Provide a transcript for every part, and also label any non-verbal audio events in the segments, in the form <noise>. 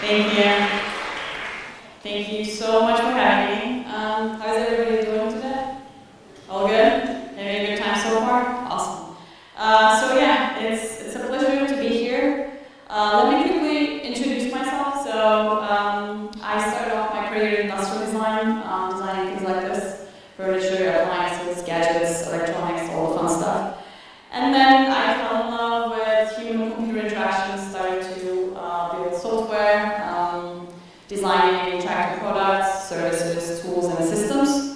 Thank you. Thank you so much for having me. Um, how's everybody doing today? All good? Having a good time so far? Awesome. Uh, so yeah, it's, it's a pleasure to be here. Uh, let me quickly introduce myself. So um, I started off my career in industrial design, um, designing things like this, furniture, appliances, gadgets, electronics, all the fun stuff. And then I fell in love with human-computer interactions, services, tools, and systems.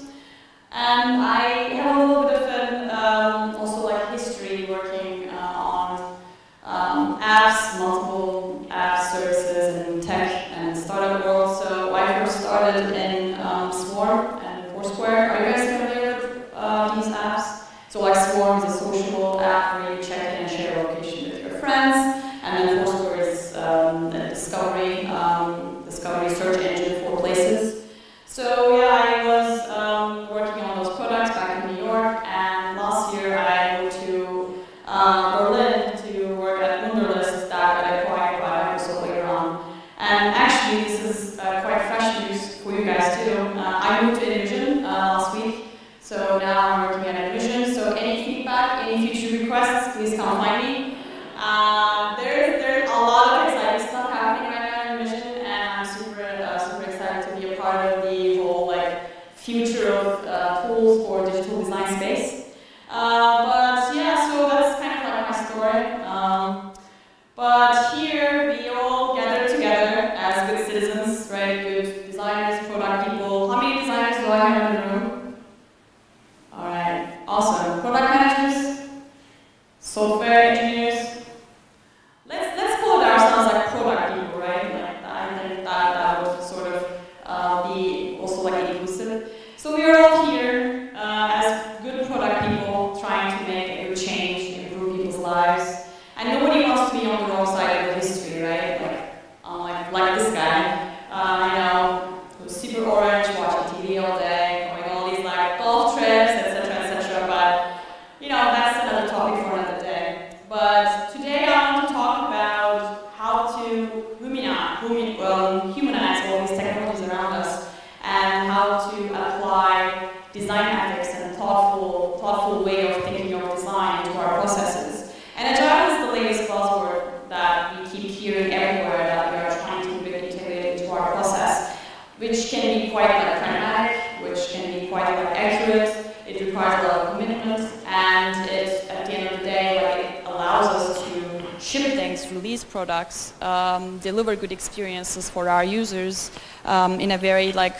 Products, um, deliver good experiences for our users um, in a very like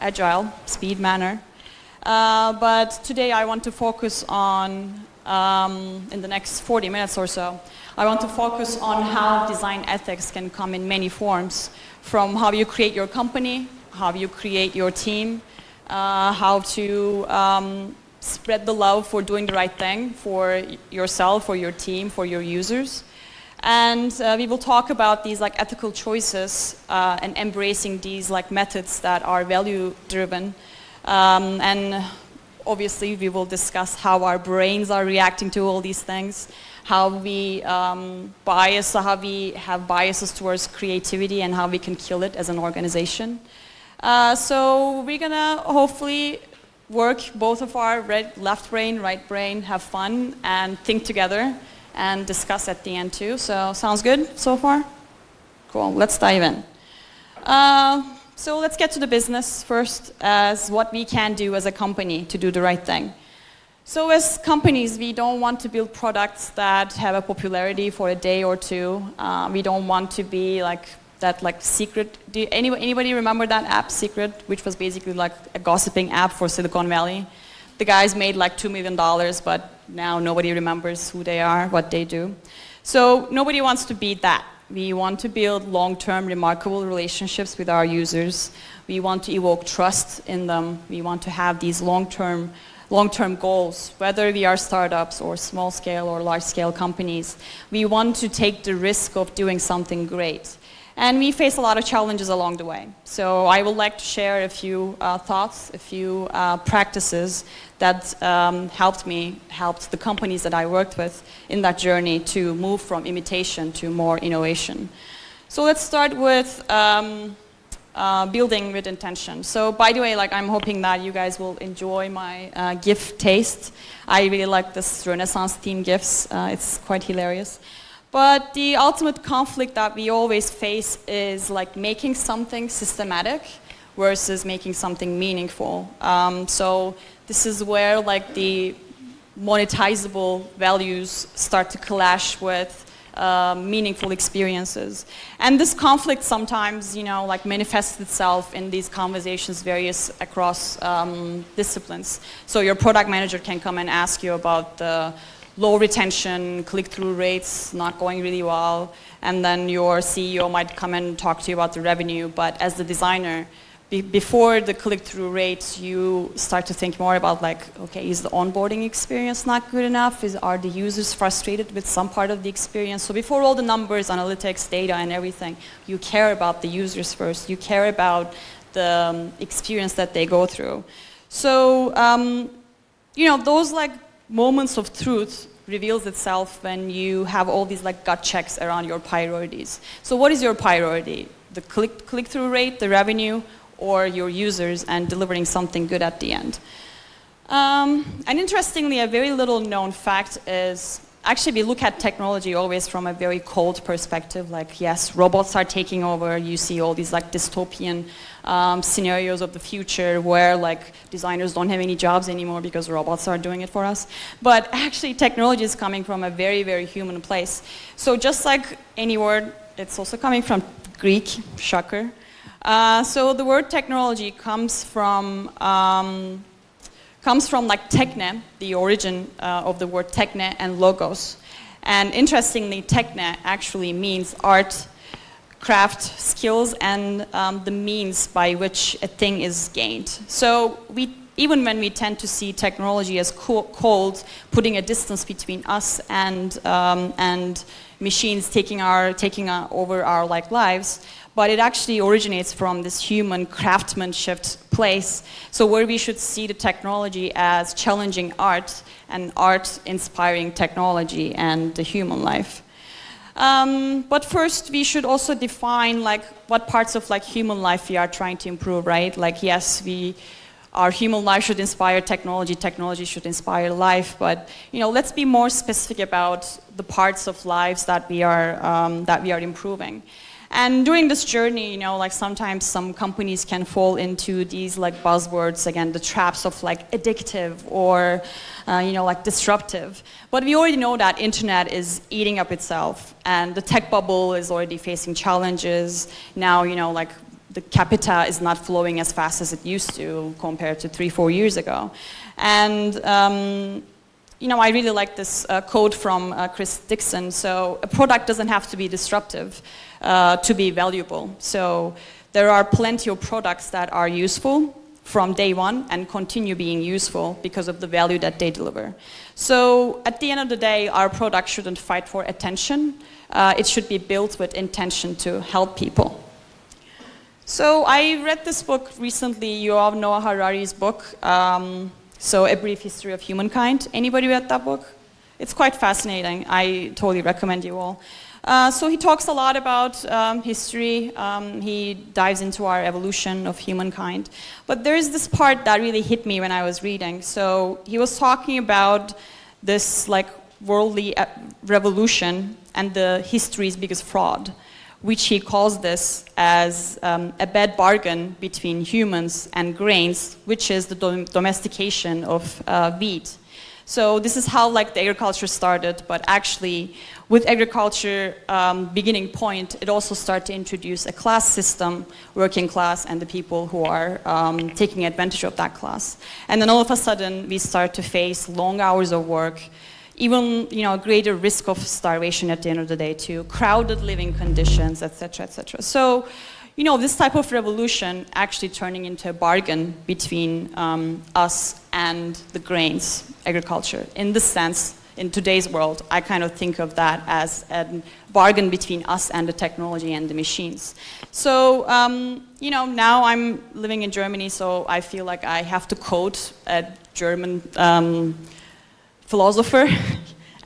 agile, speed manner. Uh, but today I want to focus on, um, in the next 40 minutes or so, I want to focus on how design ethics can come in many forms, from how you create your company, how you create your team, uh, how to um, spread the love for doing the right thing for yourself, for your team, for your users. And uh, we will talk about these like ethical choices uh, and embracing these like methods that are value driven. Um, and obviously we will discuss how our brains are reacting to all these things, how we um, bias, how we have biases towards creativity and how we can kill it as an organization. Uh, so we're gonna hopefully work both of our red, left brain, right brain, have fun and think together and discuss at the end too. So sounds good so far? Cool, let's dive in. Uh, so let's get to the business first as what we can do as a company to do the right thing. So as companies, we don't want to build products that have a popularity for a day or two. Uh, we don't want to be like that like secret. Do anybody, anybody remember that app Secret, which was basically like a gossiping app for Silicon Valley? The guys made like $2 million, but now nobody remembers who they are, what they do. So nobody wants to be that. We want to build long-term, remarkable relationships with our users. We want to evoke trust in them. We want to have these long-term long-term goals, whether we are startups or small-scale or large-scale companies. We want to take the risk of doing something great. And we face a lot of challenges along the way. So I would like to share a few uh, thoughts, a few uh, practices that um, helped me, helped the companies that I worked with in that journey to move from imitation to more innovation. So let's start with um, uh, building with intention. So by the way, like I'm hoping that you guys will enjoy my uh, gift taste. I really like this Renaissance theme gifts. Uh, it's quite hilarious. But the ultimate conflict that we always face is like making something systematic versus making something meaningful. Um, so this is where like the monetizable values start to clash with uh, meaningful experiences. And this conflict sometimes, you know, like manifests itself in these conversations various across um, disciplines. So your product manager can come and ask you about the low retention, click-through rates not going really well, and then your CEO might come and talk to you about the revenue, but as the designer, be before the click-through rates, you start to think more about like, okay, is the onboarding experience not good enough? Is, are the users frustrated with some part of the experience? So before all the numbers, analytics, data, and everything, you care about the users first. You care about the um, experience that they go through. So, um, you know, those like moments of truth reveals itself when you have all these like gut checks around your priorities. So what is your priority? The click, click-through rate, the revenue, or your users and delivering something good at the end. Um, and interestingly, a very little known fact is actually we look at technology always from a very cold perspective like yes robots are taking over you see all these like dystopian um, scenarios of the future where like designers don't have any jobs anymore because robots are doing it for us. But actually technology is coming from a very very human place. So just like any word it's also coming from greek shocker. Uh, so the word technology comes from um, comes from like techne, the origin uh, of the word techne and logos. And interestingly, techne actually means art, craft, skills, and um, the means by which a thing is gained. So we, even when we tend to see technology as cold, putting a distance between us and, um, and machines taking, our, taking our, over our like lives, but it actually originates from this human craftsmanship place. So where we should see the technology as challenging art and art inspiring technology and the human life. Um, but first, we should also define like what parts of like human life we are trying to improve, right? Like yes, we our human life should inspire technology, technology should inspire life, but you know, let's be more specific about the parts of lives that we are um, that we are improving. And during this journey, you know, like sometimes some companies can fall into these like buzzwords, again, the traps of like addictive or, uh, you know, like disruptive. But we already know that internet is eating up itself and the tech bubble is already facing challenges. Now, you know, like the capita is not flowing as fast as it used to compared to three, four years ago. And, um, you know, I really like this uh, quote from uh, Chris Dixon. So a product doesn't have to be disruptive uh, to be valuable. So there are plenty of products that are useful from day one and continue being useful because of the value that they deliver. So at the end of the day, our product shouldn't fight for attention. Uh, it should be built with intention to help people. So I read this book recently, you all know Harari's book, um, so A Brief History of Humankind. Anybody read that book? It's quite fascinating. I totally recommend you all. Uh, so he talks a lot about um, history. Um, he dives into our evolution of humankind. But there is this part that really hit me when I was reading. So he was talking about this like worldly uh, revolution and the history's biggest fraud, which he calls this as um, a bad bargain between humans and grains, which is the dom domestication of uh, wheat. So this is how like the agriculture started, but actually with agriculture um, beginning point, it also started to introduce a class system, working class and the people who are um, taking advantage of that class. And then all of a sudden, we start to face long hours of work, even you know a greater risk of starvation at the end of the day too, crowded living conditions, etc., etc. So you know, this type of revolution actually turning into a bargain between um, us and the grains agriculture. In this sense, in today's world, I kind of think of that as a bargain between us and the technology and the machines. So, um, you know, now I'm living in Germany, so I feel like I have to quote a German um, philosopher. <laughs>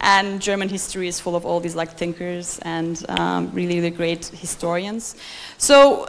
And German history is full of all these like thinkers and um, really, really great historians. So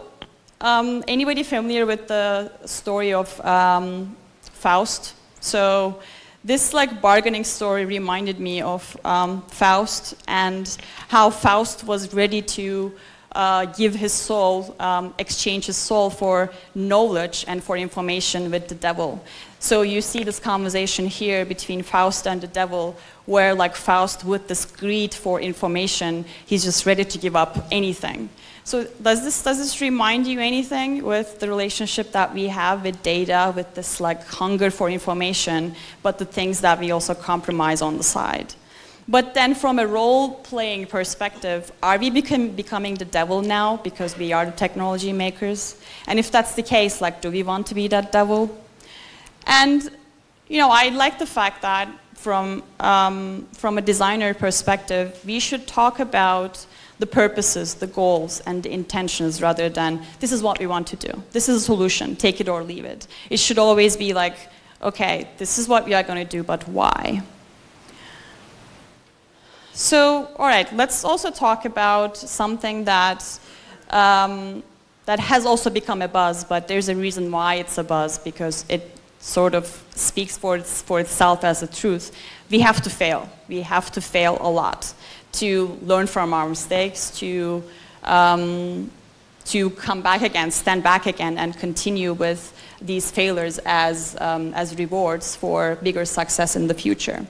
um, anybody familiar with the story of um, Faust? So this like bargaining story reminded me of um, Faust and how Faust was ready to uh, give his soul, um, exchange his soul for knowledge and for information with the devil. So you see this conversation here between Faust and the devil, where like Faust, with this greed for information, he's just ready to give up anything. So does this, does this remind you anything with the relationship that we have with data, with this like hunger for information, but the things that we also compromise on the side? But then from a role-playing perspective, are we become, becoming the devil now because we are the technology makers? And if that's the case, like, do we want to be that devil? And, you know, I like the fact that from, um, from a designer perspective, we should talk about the purposes, the goals, and the intentions rather than this is what we want to do. This is a solution, take it or leave it. It should always be like, okay, this is what we are going to do, but why? So, all right, let's also talk about something that, um, that has also become a buzz, but there's a reason why it's a buzz, because it sort of speaks for, its, for itself as a truth. We have to fail. We have to fail a lot to learn from our mistakes, to, um, to come back again, stand back again, and continue with these failures as, um, as rewards for bigger success in the future.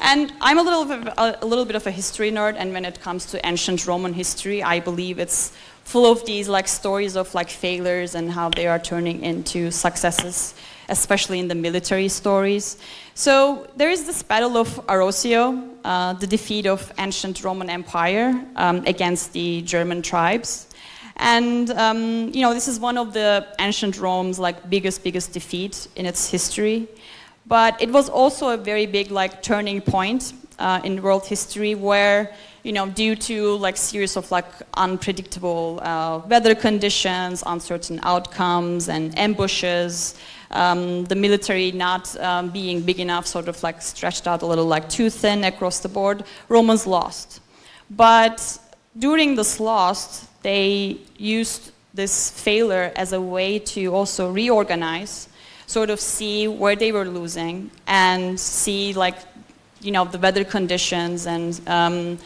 And I'm a little, bit, a little bit of a history nerd, and when it comes to ancient Roman history, I believe it's full of these like stories of like failures and how they are turning into successes, especially in the military stories. So there is this battle of Arausio, uh, the defeat of ancient Roman Empire um, against the German tribes. And um, you know, this is one of the ancient Rome's like biggest, biggest defeat in its history. But it was also a very big like turning point uh, in world history where you know, due to like series of like unpredictable uh, weather conditions, uncertain outcomes, and ambushes, um, the military not um, being big enough, sort of like stretched out a little, like too thin across the board, Romans lost. But during this loss, they used this failure as a way to also reorganize sort of see where they were losing and see like, you know, the weather conditions and um,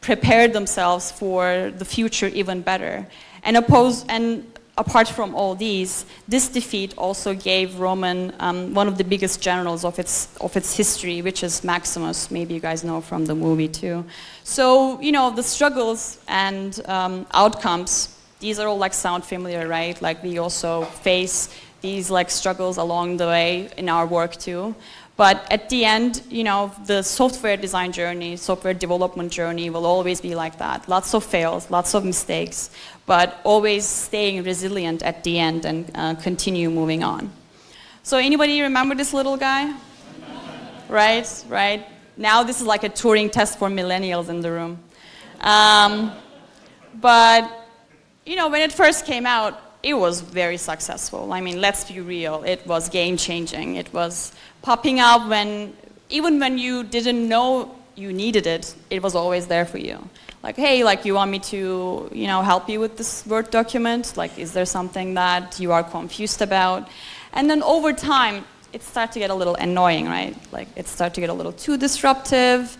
prepare themselves for the future even better. And, oppose, and apart from all these, this defeat also gave Roman um, one of the biggest generals of its, of its history, which is Maximus. Maybe you guys know from the movie too. So, you know, the struggles and um, outcomes, these are all like sound familiar, right? Like we also face these like struggles along the way in our work too. But at the end, you know, the software design journey, software development journey will always be like that. Lots of fails, lots of mistakes, but always staying resilient at the end and uh, continue moving on. So anybody remember this little guy? right, right. Now this is like a Turing test for millennials in the room. Um, but, you know, when it first came out, it was very successful. I mean, let's be real, it was game changing. It was popping up when, even when you didn't know you needed it, it was always there for you. Like, hey, like you want me to, you know, help you with this Word document? Like, is there something that you are confused about? And then over time, it starts to get a little annoying, right? Like, it starts to get a little too disruptive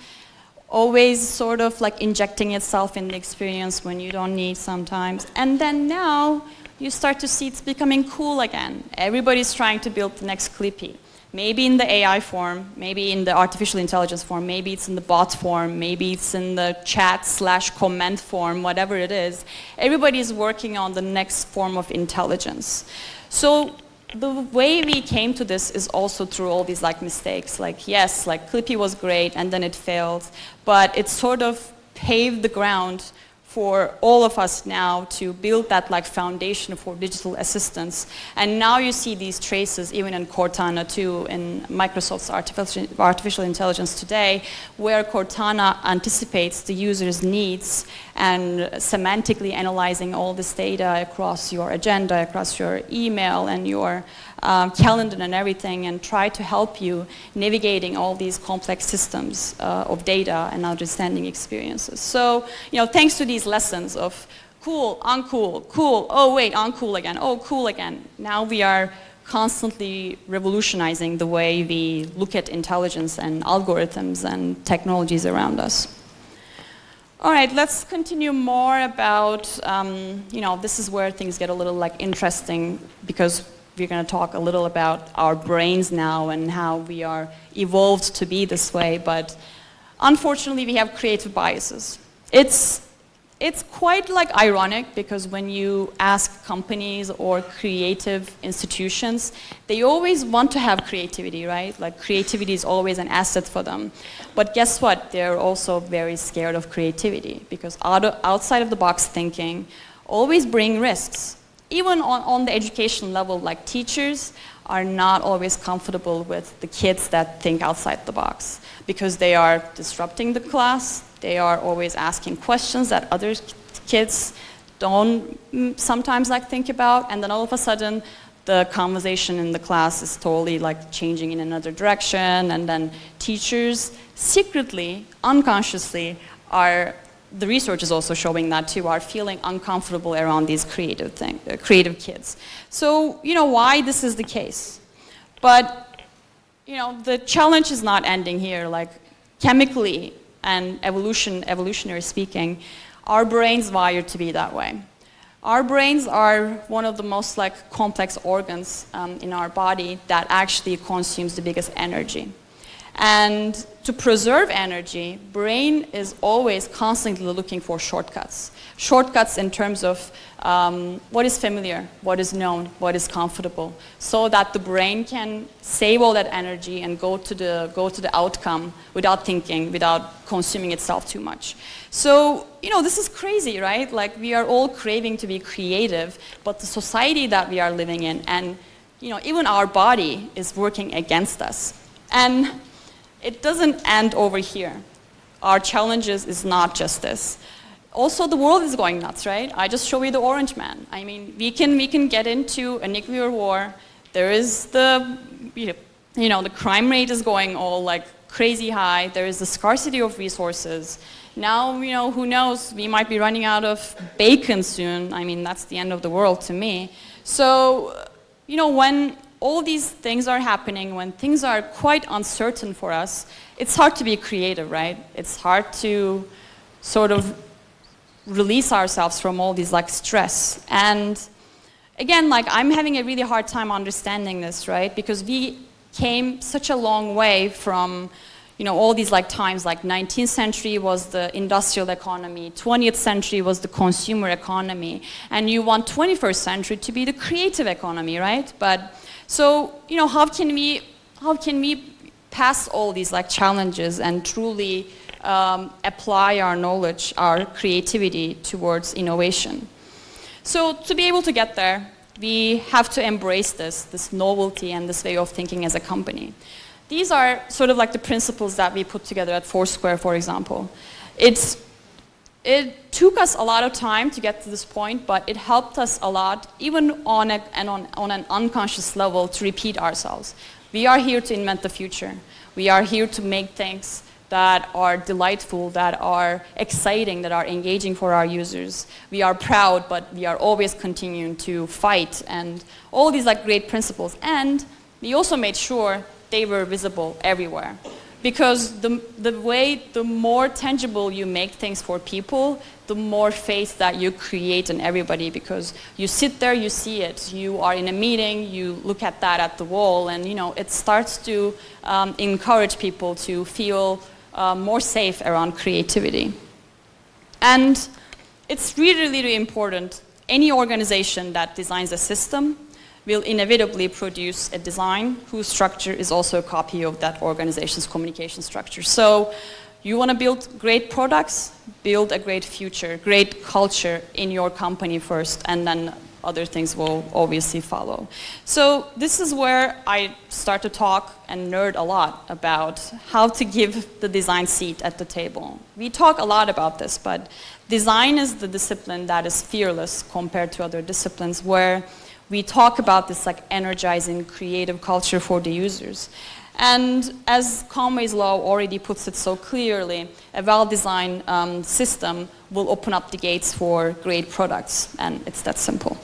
always sort of like injecting itself in the experience when you don't need sometimes. And then now you start to see it's becoming cool again. Everybody's trying to build the next Clippy. Maybe in the AI form, maybe in the artificial intelligence form, maybe it's in the bot form, maybe it's in the chat slash comment form, whatever it is. everybody is working on the next form of intelligence. So the way we came to this is also through all these like mistakes. Like yes, like Clippy was great and then it failed, but it sort of paved the ground for all of us now to build that like foundation for digital assistance. And now you see these traces even in Cortana too, in Microsoft's artificial, artificial intelligence today, where Cortana anticipates the user's needs and semantically analyzing all this data across your agenda, across your email and your um, calendar and everything and try to help you navigating all these complex systems uh, of data and understanding experiences. So, you know, thanks to these lessons of cool, uncool, cool, oh wait, uncool again, oh cool again, now we are constantly revolutionizing the way we look at intelligence and algorithms and technologies around us. All right, let's continue more about, um, you know, this is where things get a little like interesting because we're going to talk a little about our brains now and how we are evolved to be this way, but unfortunately we have creative biases. It's, it's quite like ironic because when you ask companies or creative institutions, they always want to have creativity, right? Like creativity is always an asset for them. But guess what? They're also very scared of creativity because out of, outside of the box thinking always bring risks even on, on the education level, like teachers are not always comfortable with the kids that think outside the box because they are disrupting the class, they are always asking questions that other kids don't mm, sometimes like think about, and then all of a sudden the conversation in the class is totally like changing in another direction, and then teachers secretly, unconsciously, are the research is also showing that too, are feeling uncomfortable around these creative, thing, uh, creative kids. So, you know, why this is the case. But, you know, the challenge is not ending here. Like, chemically and evolution, evolutionary speaking, our brains wired to be that way. Our brains are one of the most like complex organs um, in our body that actually consumes the biggest energy. And to preserve energy, brain is always constantly looking for shortcuts. Shortcuts in terms of um, what is familiar, what is known, what is comfortable, so that the brain can save all that energy and go to the, go to the outcome without thinking, without consuming itself too much. So, you know, this is crazy, right? Like, we are all craving to be creative, but the society that we are living in and, you know, even our body is working against us. And it doesn't end over here. Our challenges is not just this. Also, the world is going nuts, right? I just show you the orange man. I mean, we can, we can get into a nuclear war. There is the, you know, the crime rate is going all like crazy high. There is the scarcity of resources. Now, you know, who knows, we might be running out of bacon soon. I mean, that's the end of the world to me. So, you know, when all these things are happening, when things are quite uncertain for us, it's hard to be creative, right? It's hard to sort of release ourselves from all these like stress. And again, like I'm having a really hard time understanding this, right? Because we came such a long way from you know, all these like times, like 19th century was the industrial economy, 20th century was the consumer economy, and you want 21st century to be the creative economy, right? But so, you know, how can we, how can we pass all these like challenges and truly um, apply our knowledge, our creativity towards innovation? So to be able to get there, we have to embrace this, this novelty and this way of thinking as a company. These are sort of like the principles that we put together at Foursquare, for example. It's it took us a lot of time to get to this point, but it helped us a lot, even on, a, and on, on an unconscious level, to repeat ourselves. We are here to invent the future. We are here to make things that are delightful, that are exciting, that are engaging for our users. We are proud, but we are always continuing to fight and all these like great principles. And we also made sure they were visible everywhere because the, the way, the more tangible you make things for people, the more faith that you create in everybody because you sit there, you see it. You are in a meeting, you look at that at the wall, and you know, it starts to um, encourage people to feel uh, more safe around creativity. And it's really, really important. Any organization that designs a system will inevitably produce a design whose structure is also a copy of that organization's communication structure. So you want to build great products, build a great future, great culture in your company first, and then other things will obviously follow. So this is where I start to talk and nerd a lot about how to give the design seat at the table. We talk a lot about this, but design is the discipline that is fearless compared to other disciplines where we talk about this like energizing creative culture for the users. And as Conway's law already puts it so clearly, a well-designed um, system will open up the gates for great products, and it's that simple.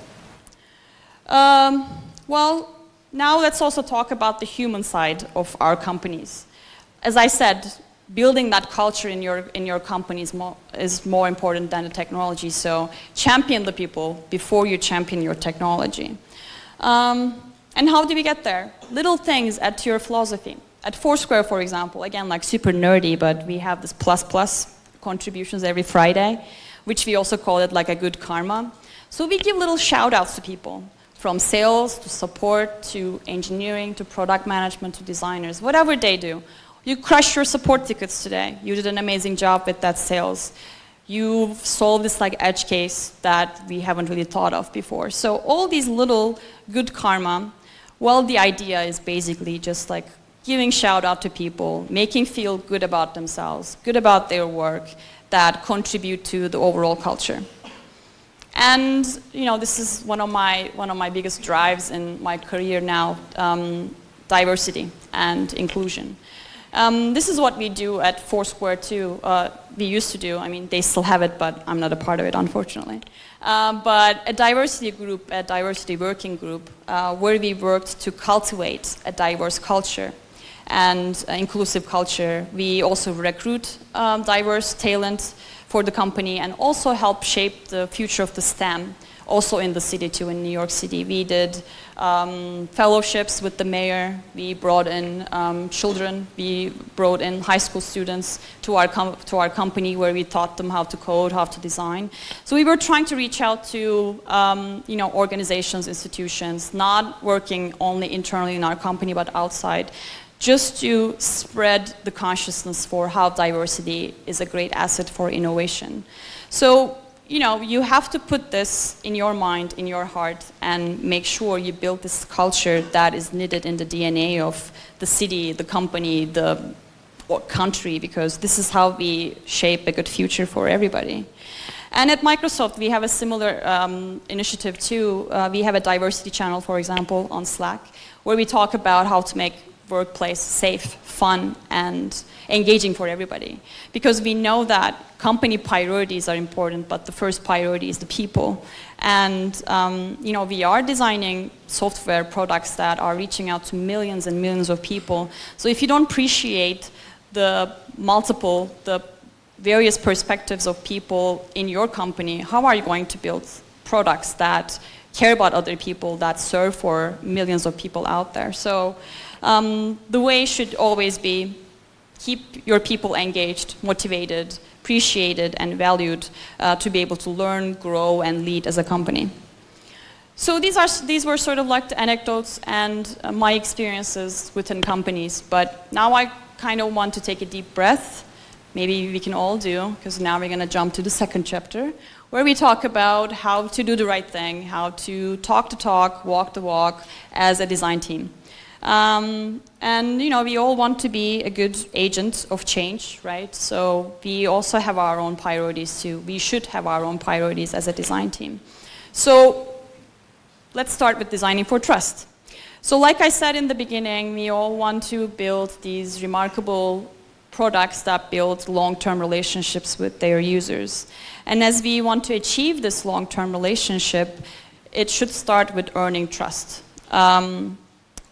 Um, well, now let's also talk about the human side of our companies. As I said, building that culture in your, in your company is more, is more important than the technology, so champion the people before you champion your technology. Um, and how do we get there? Little things add to your philosophy. At Foursquare, for example, again, like super nerdy, but we have this plus plus contributions every Friday, which we also call it like a good karma. So we give little shout outs to people from sales to support to engineering to product management to designers, whatever they do. You crushed your support tickets today. You did an amazing job with that sales. You've solved this like edge case that we haven't really thought of before. So all these little good karma, well, the idea is basically just like giving shout out to people, making feel good about themselves, good about their work that contribute to the overall culture. And you know, this is one of my one of my biggest drives in my career now: um, diversity and inclusion. Um, this is what we do at Foursquare too. Uh, we used to do. I mean, they still have it, but I'm not a part of it, unfortunately. Uh, but a diversity group, a diversity working group, uh, where we worked to cultivate a diverse culture and inclusive culture. We also recruit um, diverse talent for the company and also help shape the future of the STEM also in the city too, in New York City. We did um, fellowships with the mayor. We brought in um, children. We brought in high school students to our, to our company where we taught them how to code, how to design. So we were trying to reach out to um, you know, organizations, institutions, not working only internally in our company but outside, just to spread the consciousness for how diversity is a great asset for innovation. So, you know, you have to put this in your mind, in your heart, and make sure you build this culture that is knitted in the DNA of the city, the company, the country, because this is how we shape a good future for everybody. And at Microsoft, we have a similar um, initiative too. Uh, we have a diversity channel, for example, on Slack, where we talk about how to make workplace safe, fun, and engaging for everybody. Because we know that company priorities are important, but the first priority is the people. And um, you know, we are designing software products that are reaching out to millions and millions of people. So if you don't appreciate the multiple, the various perspectives of people in your company, how are you going to build products that care about other people, that serve for millions of people out there? So um, the way should always be keep your people engaged, motivated, appreciated, and valued uh, to be able to learn, grow, and lead as a company. So these, are, these were sort of like the anecdotes and uh, my experiences within companies. But now I kind of want to take a deep breath. Maybe we can all do, because now we're going to jump to the second chapter, where we talk about how to do the right thing, how to talk the talk, walk the walk as a design team. Um, and you know, we all want to be a good agent of change, right? So we also have our own priorities too. We should have our own priorities as a design team. So let's start with designing for trust. So like I said in the beginning, we all want to build these remarkable products that build long-term relationships with their users. And as we want to achieve this long-term relationship, it should start with earning trust. Um,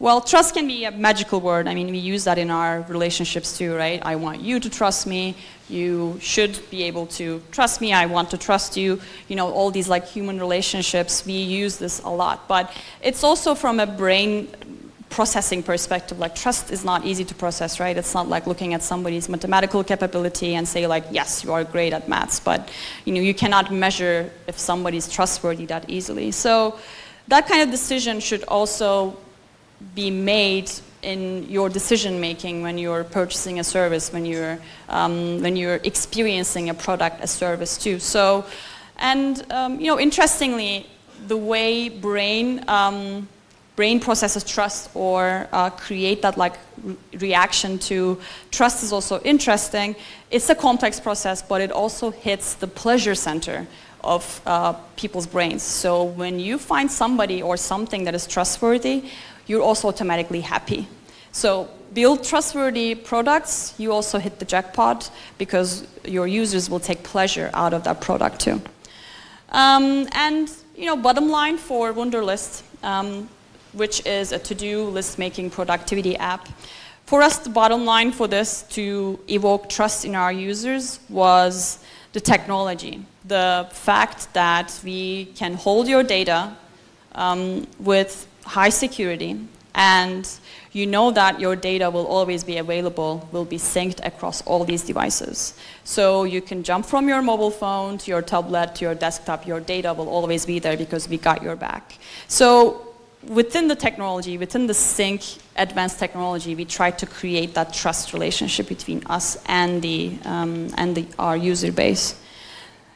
well, trust can be a magical word. I mean, we use that in our relationships too, right? I want you to trust me. You should be able to trust me. I want to trust you. You know, all these like human relationships, we use this a lot. But it's also from a brain processing perspective, like trust is not easy to process, right? It's not like looking at somebody's mathematical capability and say like, yes, you are great at maths, but you know, you cannot measure if somebody's trustworthy that easily. So that kind of decision should also be made in your decision making when you're purchasing a service, when you're, um, when you're experiencing a product, a service too. So, and um, you know, interestingly, the way brain um, brain processes trust or uh, create that like re reaction to trust is also interesting. It's a complex process, but it also hits the pleasure center of uh, people's brains. So when you find somebody or something that is trustworthy, you're also automatically happy. So build trustworthy products, you also hit the jackpot because your users will take pleasure out of that product too. Um, and you know, bottom line for Wunderlist, um, which is a to-do list making productivity app. For us, the bottom line for this to evoke trust in our users was the technology. The fact that we can hold your data um, with high security and you know that your data will always be available, will be synced across all these devices. So you can jump from your mobile phone to your tablet to your desktop, your data will always be there because we got your back. So within the technology, within the sync advanced technology, we try to create that trust relationship between us and, the, um, and the, our user base.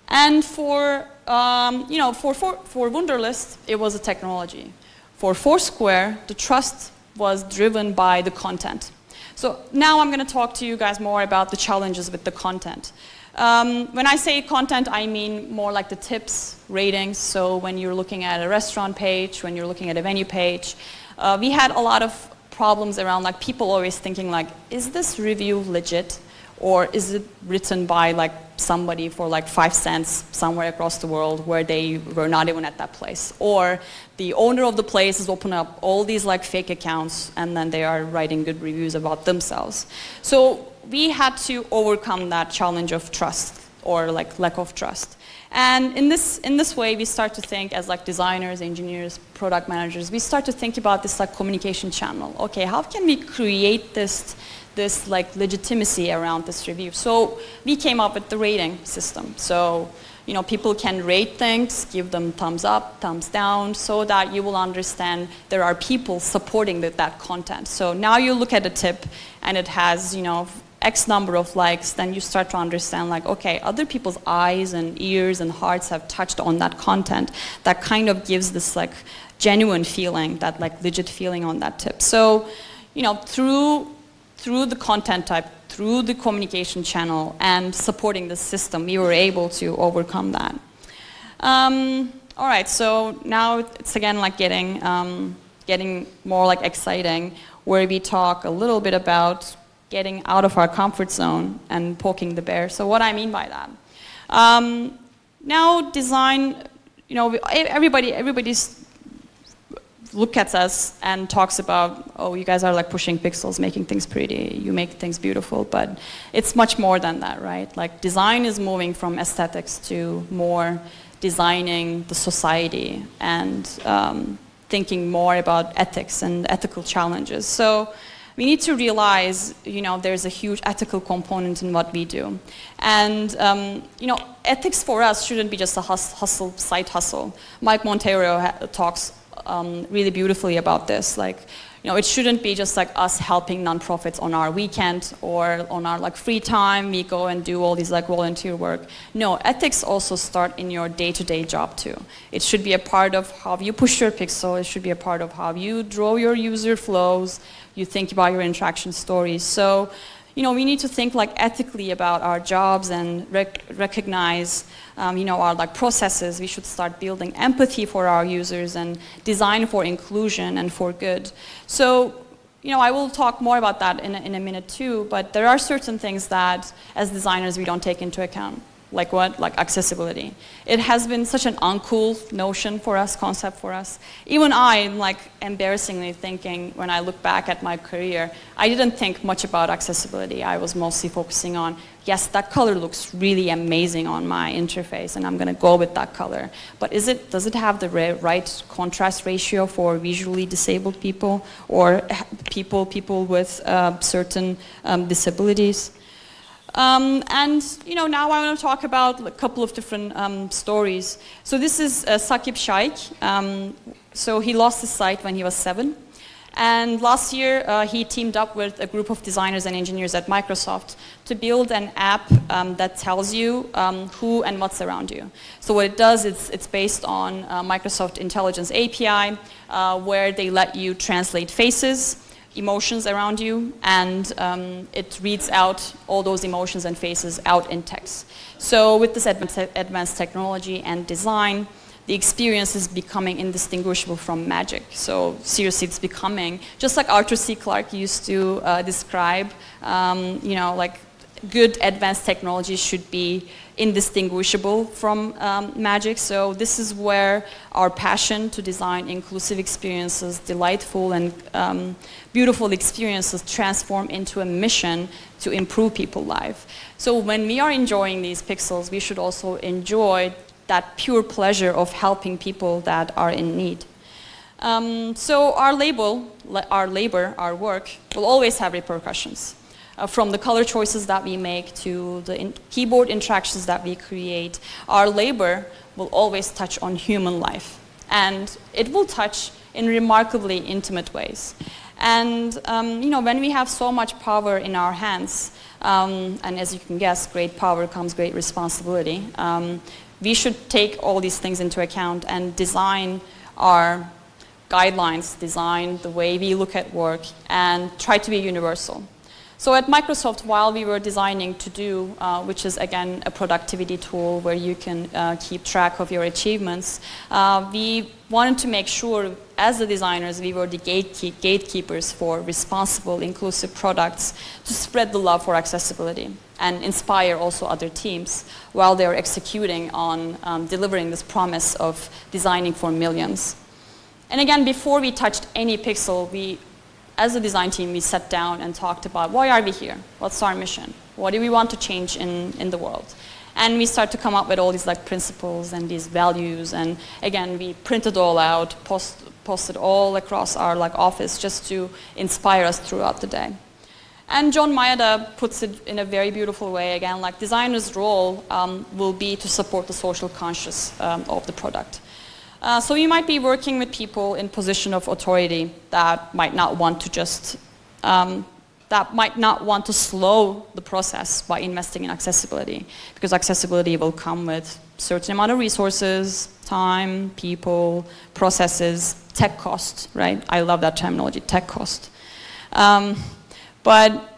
And for, um, you know, for, for, for Wunderlist, it was a technology. For Foursquare, the trust was driven by the content. So now I'm going to talk to you guys more about the challenges with the content. Um, when I say content, I mean more like the tips, ratings. So when you're looking at a restaurant page, when you're looking at a venue page, uh, we had a lot of problems around like people always thinking like, is this review legit? Or is it written by like somebody for like five cents somewhere across the world where they were not even at that place? Or the owner of the place has opened up all these like fake accounts and then they are writing good reviews about themselves. So we had to overcome that challenge of trust or like lack of trust. And in this, in this way, we start to think as like designers, engineers, product managers, we start to think about this like communication channel. Okay, how can we create this, this like legitimacy around this review? So we came up with the rating system. So you know, people can rate things, give them thumbs up, thumbs down, so that you will understand there are people supporting the, that content. So now you look at a tip and it has, you know, X number of likes, then you start to understand like, okay, other people's eyes and ears and hearts have touched on that content. That kind of gives this like genuine feeling, that like legit feeling on that tip. So, you know, through, through the content type, through the communication channel and supporting the system, we were able to overcome that. Um, all right, so now it's again like getting, um, getting more like exciting, where we talk a little bit about getting out of our comfort zone and poking the bear. So what I mean by that. Um, now design, you know, everybody, everybody's look at us and talks about, oh, you guys are like pushing pixels, making things pretty, you make things beautiful, but it's much more than that, right? Like design is moving from aesthetics to more designing the society and um, thinking more about ethics and ethical challenges. So we need to realize, you know, there's a huge ethical component in what we do. And, um, you know, ethics for us shouldn't be just a hustle, side hustle. Mike Monteiro talks um, really beautifully about this. Like, you know, it shouldn't be just like us helping nonprofits on our weekend or on our like free time. We go and do all these like volunteer work. No, ethics also start in your day-to-day -day job too. It should be a part of how you push your pixel. It should be a part of how you draw your user flows. You think about your interaction stories. So you know, we need to think like ethically about our jobs and rec recognize, um, you know, our like processes. We should start building empathy for our users and design for inclusion and for good. So, you know, I will talk more about that in a, in a minute too, but there are certain things that as designers we don't take into account. Like what? Like accessibility. It has been such an uncool notion for us, concept for us. Even I like embarrassingly thinking when I look back at my career, I didn't think much about accessibility. I was mostly focusing on, yes, that color looks really amazing on my interface and I'm going to go with that color. But is it, does it have the right contrast ratio for visually disabled people or people, people with uh, certain um, disabilities? Um, and you know, now I want to talk about a couple of different um, stories. So this is uh, Saqib Shaikh. Um, so he lost his sight when he was seven. And last year, uh, he teamed up with a group of designers and engineers at Microsoft to build an app um, that tells you um, who and what's around you. So what it does, it's, it's based on uh, Microsoft Intelligence API, uh, where they let you translate faces, emotions around you, and um, it reads out all those emotions and faces out in text. So with this advanced technology and design, the experience is becoming indistinguishable from magic. So seriously, it's becoming, just like Arthur C. Clarke used to uh, describe, um, you know, like good advanced technology should be indistinguishable from um, magic. So this is where our passion to design inclusive experiences, delightful and um, beautiful experiences transform into a mission to improve people's life. So when we are enjoying these pixels, we should also enjoy that pure pleasure of helping people that are in need. Um, so our label, our labor, our work will always have repercussions. Uh, from the color choices that we make to the in keyboard interactions that we create, our labor will always touch on human life. And it will touch in remarkably intimate ways. And um, you know, when we have so much power in our hands, um, and as you can guess, great power comes great responsibility. Um, we should take all these things into account and design our guidelines, design the way we look at work, and try to be universal. So at Microsoft, while we were designing To-Do, uh, which is again a productivity tool where you can uh, keep track of your achievements, uh, we wanted to make sure, as the designers, we were the gatekeep gatekeepers for responsible, inclusive products to spread the love for accessibility and inspire also other teams while they're executing on um, delivering this promise of designing for millions. And again, before we touched any pixel, we, as a design team, we sat down and talked about why are we here? What's our mission? What do we want to change in, in the world? And we start to come up with all these like principles and these values. And again, we printed all out, post, posted all across our like office just to inspire us throughout the day. And John Maeda puts it in a very beautiful way again, like designer's role um, will be to support the social conscious um, of the product. Uh, so you might be working with people in position of authority that might not want to just, um, that might not want to slow the process by investing in accessibility, because accessibility will come with certain amount of resources, time, people, processes, tech cost, right? I love that terminology, tech cost. Um, but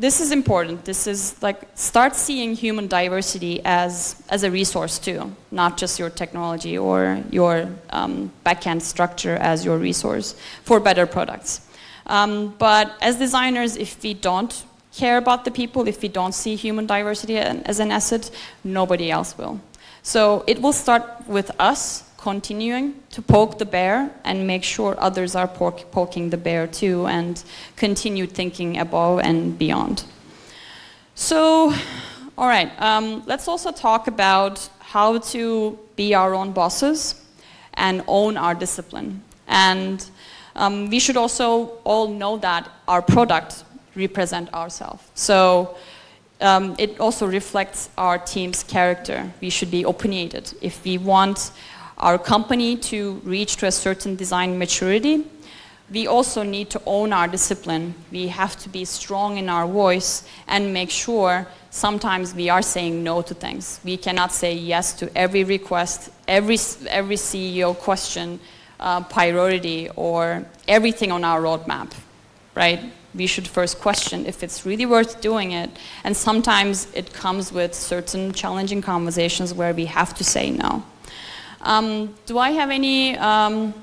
this is important. This is like, start seeing human diversity as, as a resource too, not just your technology or your um, backend structure as your resource for better products. Um, but as designers, if we don't care about the people, if we don't see human diversity as an asset, nobody else will. So it will start with us continuing to poke the bear and make sure others are poking the bear too and continue thinking above and beyond. So, all right, um, let's also talk about how to be our own bosses and own our discipline. And um, we should also all know that our product represent ourselves. So um, it also reflects our team's character. We should be opinionated. If we want our company to reach to a certain design maturity, we also need to own our discipline. We have to be strong in our voice and make sure sometimes we are saying no to things. We cannot say yes to every request, every, every CEO question, uh, priority, or everything on our roadmap, right? We should first question if it's really worth doing it. And sometimes it comes with certain challenging conversations where we have to say no. Um, do I have any um,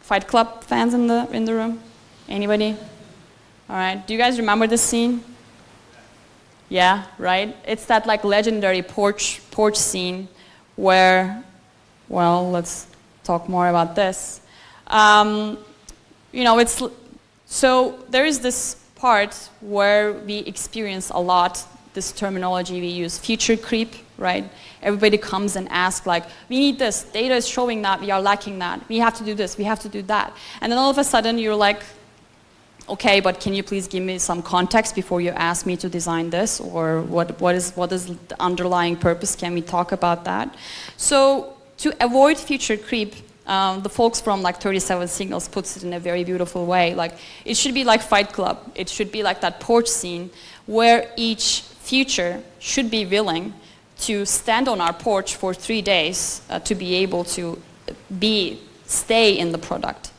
Fight Club fans in the, in the room? Anybody? All right. Do you guys remember this scene? Yeah, right? It's that like legendary porch, porch scene where, well, let's talk more about this. Um, you know, it's, so there is this part where we experience a lot this terminology we use, feature creep, right? Everybody comes and asks like, we need this, data is showing that, we are lacking that, we have to do this, we have to do that. And then all of a sudden you're like, okay, but can you please give me some context before you ask me to design this? Or what, what, is, what is the underlying purpose? Can we talk about that? So to avoid feature creep, um, the folks from like 37 Signals puts it in a very beautiful way. Like it should be like Fight Club. It should be like that porch scene where each feature should be willing to stand on our porch for three days uh, to be able to be stay in the product.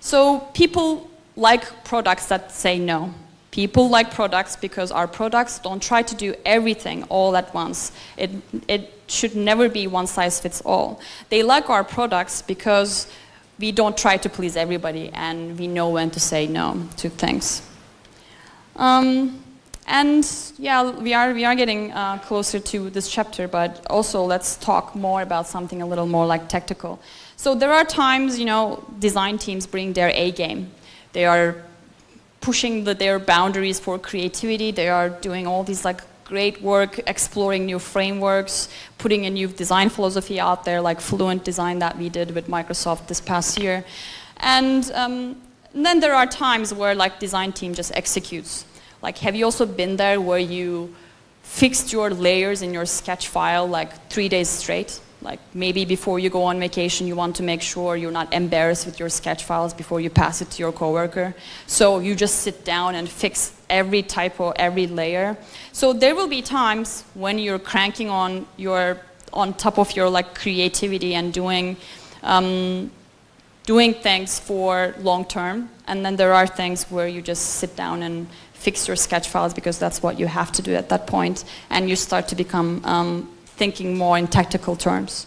So people like products that say no. People like products because our products don't try to do everything all at once. It, it should never be one size fits all. They like our products because we don't try to please everybody and we know when to say no to things. Um, and yeah, we are, we are getting uh, closer to this chapter, but also let's talk more about something a little more like tactical. So there are times, you know, design teams bring their A game. They are pushing the, their boundaries for creativity. They are doing all these like great work exploring new frameworks, putting a new design philosophy out there, like Fluent Design that we did with Microsoft this past year. And, um, and then there are times where like design team just executes. Like, have you also been there where you fixed your layers in your sketch file like three days straight? Like maybe before you go on vacation, you want to make sure you're not embarrassed with your sketch files before you pass it to your coworker. So you just sit down and fix every typo, every layer. So there will be times when you're cranking on your on top of your like creativity and doing um, doing things for long term, and then there are things where you just sit down and fix your sketch files because that's what you have to do at that point, and you start to become um, thinking more in tactical terms.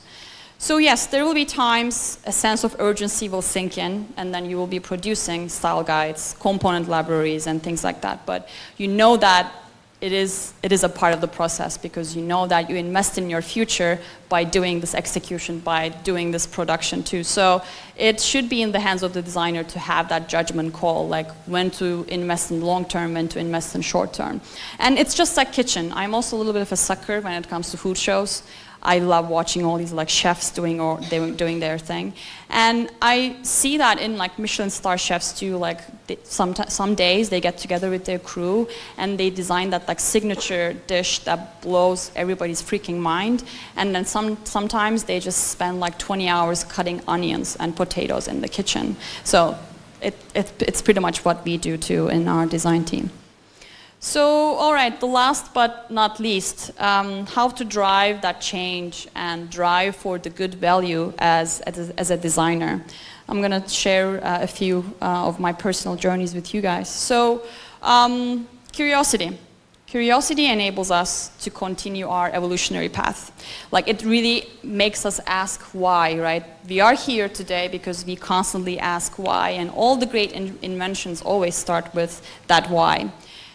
So yes, there will be times a sense of urgency will sink in, and then you will be producing style guides, component libraries, and things like that. But you know that it is, it is a part of the process because you know that you invest in your future by doing this execution, by doing this production too. So it should be in the hands of the designer to have that judgment call, like when to invest in long term, when to invest in short term. And it's just like kitchen. I'm also a little bit of a sucker when it comes to food shows. I love watching all these like chefs doing or doing their thing, and I see that in like Michelin star chefs too. Like some some days they get together with their crew and they design that like signature dish that blows everybody's freaking mind, and then some sometimes they just spend like 20 hours cutting onions and potatoes in the kitchen. So it, it it's pretty much what we do too in our design team. So, all right, the last but not least, um, how to drive that change and drive for the good value as, as, a, as a designer. I'm going to share uh, a few uh, of my personal journeys with you guys. So, um, curiosity. Curiosity enables us to continue our evolutionary path. Like it really makes us ask why, right? We are here today because we constantly ask why, and all the great in inventions always start with that why.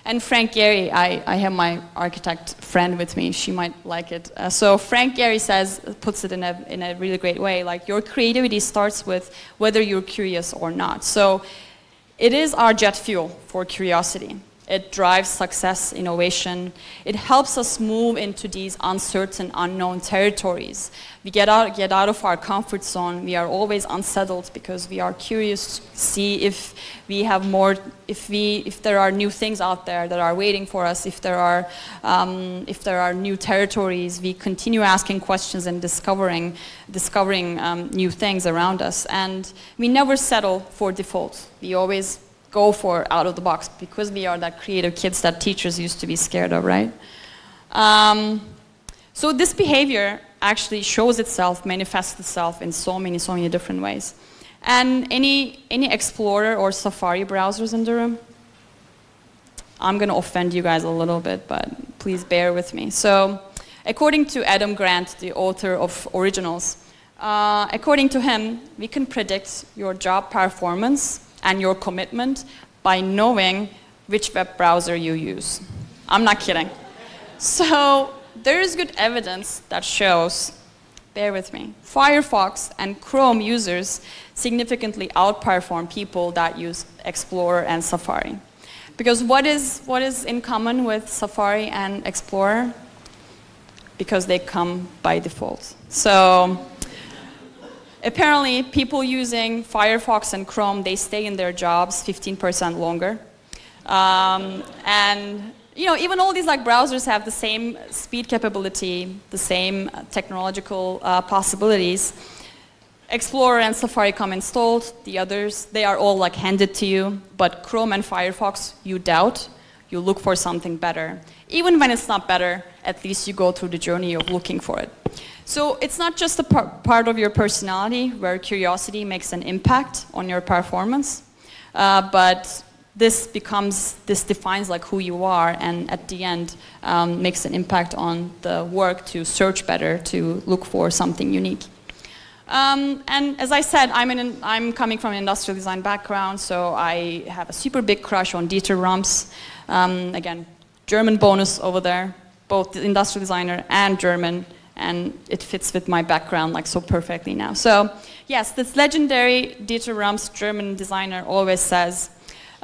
And Frank Gehry, I, I have my architect friend with me. She might like it. Uh, so Frank Gehry says, puts it in a, in a really great way, like your creativity starts with whether you're curious or not. So it is our jet fuel for curiosity. It drives success, innovation. It helps us move into these uncertain, unknown territories. We get out, get out of our comfort zone. We are always unsettled because we are curious to see if we have more, if, we, if there are new things out there that are waiting for us, if there are, um, if there are new territories. We continue asking questions and discovering, discovering um, new things around us. And we never settle for default. We always go for out of the box because we are that creative kids that teachers used to be scared of, right? Um, so this behavior actually shows itself, manifests itself in so many, so many different ways. And any, any Explorer or Safari browsers in the room? I'm going to offend you guys a little bit, but please bear with me. So, according to Adam Grant, the author of Originals, uh, according to him, we can predict your job performance and your commitment by knowing which web browser you use. I'm not kidding. So there is good evidence that shows, bear with me, Firefox and Chrome users significantly outperform people that use Explorer and Safari. Because what is, what is in common with Safari and Explorer? Because they come by default. So Apparently, people using Firefox and Chrome, they stay in their jobs 15% longer. Um, and you know, even all these like browsers have the same speed capability, the same technological uh, possibilities. Explorer and Safari come installed. The others, they are all like handed to you. But Chrome and Firefox, you doubt. You look for something better. Even when it's not better, at least you go through the journey of looking for it. So it's not just a par part of your personality where curiosity makes an impact on your performance, uh, but this becomes, this defines like who you are and at the end um, makes an impact on the work to search better, to look for something unique. Um, and as I said, I'm, an, I'm, coming from an industrial design background, so I have a super big crush on Dieter Rams. Um, again, German bonus over there, both industrial designer and German, and it fits with my background like so perfectly now. So yes, this legendary Dieter Rams, German designer, always says,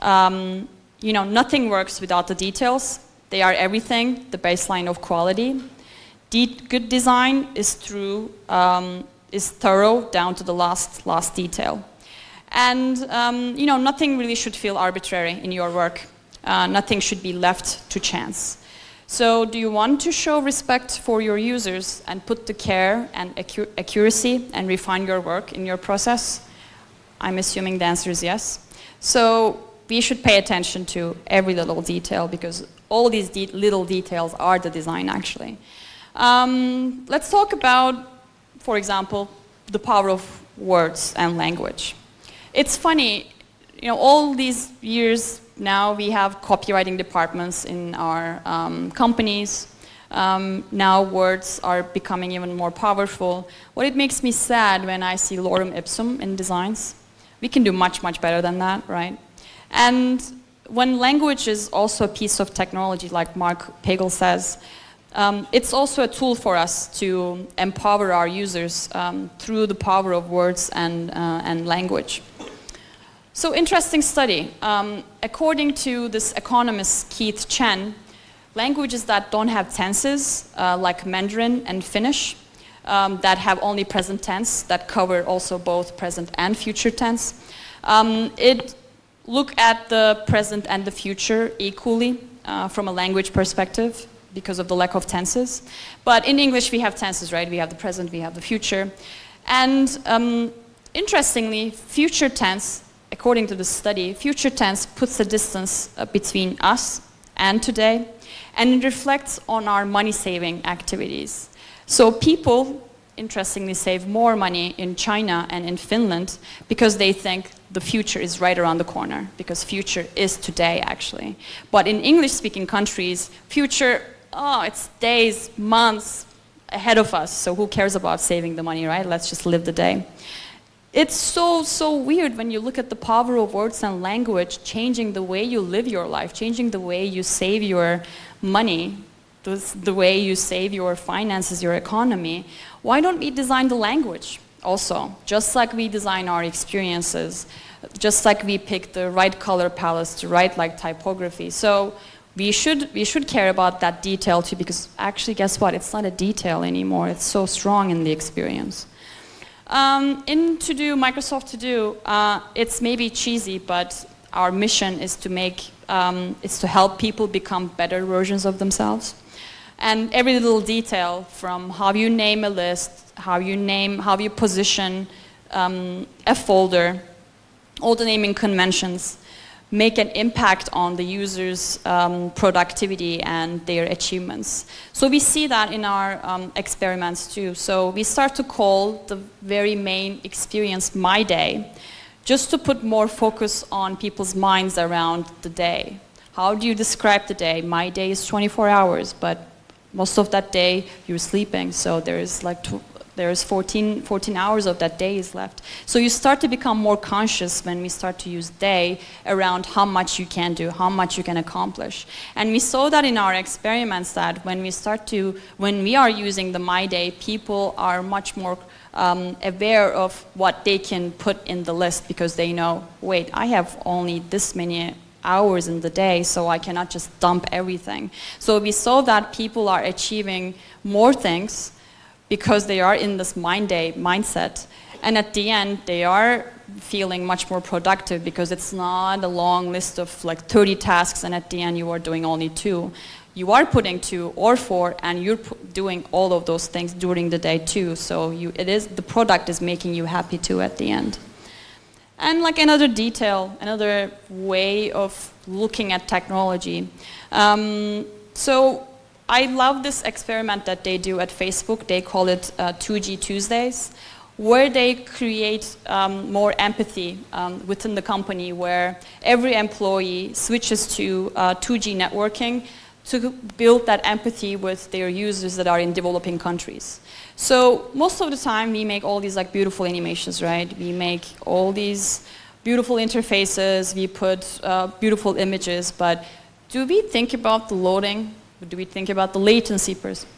um, you know, nothing works without the details. They are everything, the baseline of quality. De good design is through um, is thorough down to the last, last detail. And um, you know, nothing really should feel arbitrary in your work. Uh, nothing should be left to chance. So do you want to show respect for your users and put the care and accu accuracy and refine your work in your process? I'm assuming the answer is yes. So we should pay attention to every little detail because all these de little details are the design actually. Um, let's talk about for example, the power of words and language. It's funny, you know, all these years now we have copywriting departments in our um, companies. Um, now words are becoming even more powerful. What it makes me sad when I see lorem ipsum in designs. We can do much, much better than that, right? And when language is also a piece of technology, like Mark Pagel says, um, it's also a tool for us to empower our users um, through the power of words and, uh, and language. So interesting study. Um, according to this economist Keith Chen, languages that don't have tenses, uh, like Mandarin and Finnish, um, that have only present tense, that cover also both present and future tense, um, it look at the present and the future equally uh, from a language perspective because of the lack of tenses. But in English, we have tenses, right? We have the present, we have the future. And um, interestingly, future tense, according to the study, future tense puts a distance uh, between us and today, and it reflects on our money-saving activities. So people, interestingly, save more money in China and in Finland because they think the future is right around the corner, because future is today, actually. But in English-speaking countries, future oh, it's days, months ahead of us, so who cares about saving the money, right? Let's just live the day. It's so, so weird when you look at the power of words and language changing the way you live your life, changing the way you save your money, the way you save your finances, your economy. Why don't we design the language also? Just like we design our experiences, just like we pick the right color palettes to write like typography. So we should, we should care about that detail too because actually guess what, it's not a detail anymore, it's so strong in the experience. Um, in To Do, Microsoft To Do, uh, it's maybe cheesy, but our mission is to make, um, is to help people become better versions of themselves. And every little detail from how you name a list, how you name, how you position um, a folder, all the naming conventions, make an impact on the user's um, productivity and their achievements. So we see that in our um, experiments too. So we start to call the very main experience my day, just to put more focus on people's minds around the day. How do you describe the day? My day is 24 hours, but most of that day you're sleeping, so there's like there's 14, 14 hours of that day is left. So you start to become more conscious when we start to use day around how much you can do, how much you can accomplish. And we saw that in our experiments that when we start to, when we are using the My Day, people are much more um, aware of what they can put in the list because they know, wait, I have only this many hours in the day, so I cannot just dump everything. So we saw that people are achieving more things because they are in this mind day mindset. And at the end, they are feeling much more productive because it's not a long list of like 30 tasks and at the end you are doing only two. you are putting two or four and you're doing all of those things during the day too so you, it is the product is making you happy too at the end and like another detail another way of looking at technology um, so i love this experiment that they do at facebook they call it uh, 2g tuesdays where they create um, more empathy um, within the company where every employee switches to uh, 2g networking to build that empathy with their users that are in developing countries. So most of the time we make all these like beautiful animations, right? We make all these beautiful interfaces, we put uh, beautiful images, but do we think about the loading? Do we think about the latency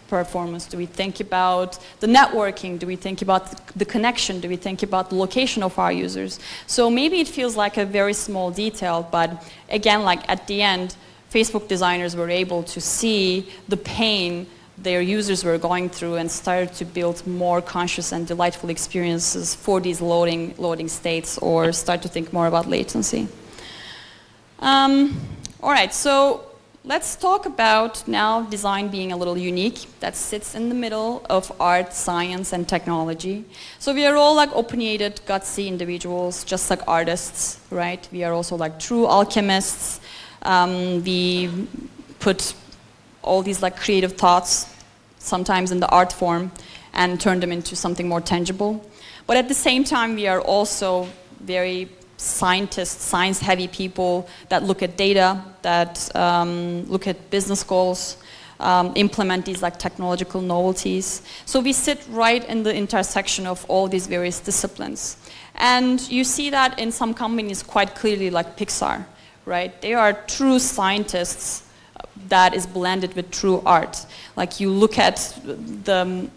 performance? Do we think about the networking? Do we think about the connection? Do we think about the location of our users? So maybe it feels like a very small detail, but again, like at the end, Facebook designers were able to see the pain their users were going through and started to build more conscious and delightful experiences for these loading, loading states or start to think more about latency. Um, all right, so let's talk about now design being a little unique that sits in the middle of art, science, and technology. So we are all like opinionated, gutsy individuals, just like artists, right? We are also like true alchemists um, we put all these like creative thoughts, sometimes in the art form, and turn them into something more tangible. But at the same time, we are also very scientist, science-heavy people that look at data, that um, look at business goals, um, implement these like technological novelties. So we sit right in the intersection of all these various disciplines. And you see that in some companies quite clearly like Pixar right? They are true scientists that is blended with true art. Like you look at the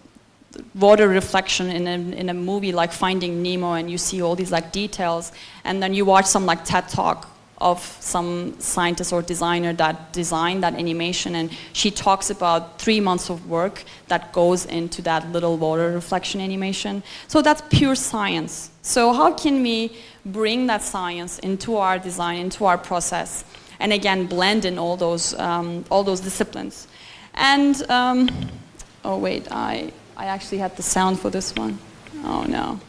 water reflection in a, in a movie like Finding Nemo and you see all these like details and then you watch some like TED talk of some scientist or designer that designed that animation and she talks about three months of work that goes into that little water reflection animation. So that's pure science. So how can we bring that science into our design, into our process, and again blend in all those, um, all those disciplines. And, um, oh wait, I, I actually had the sound for this one. Oh no.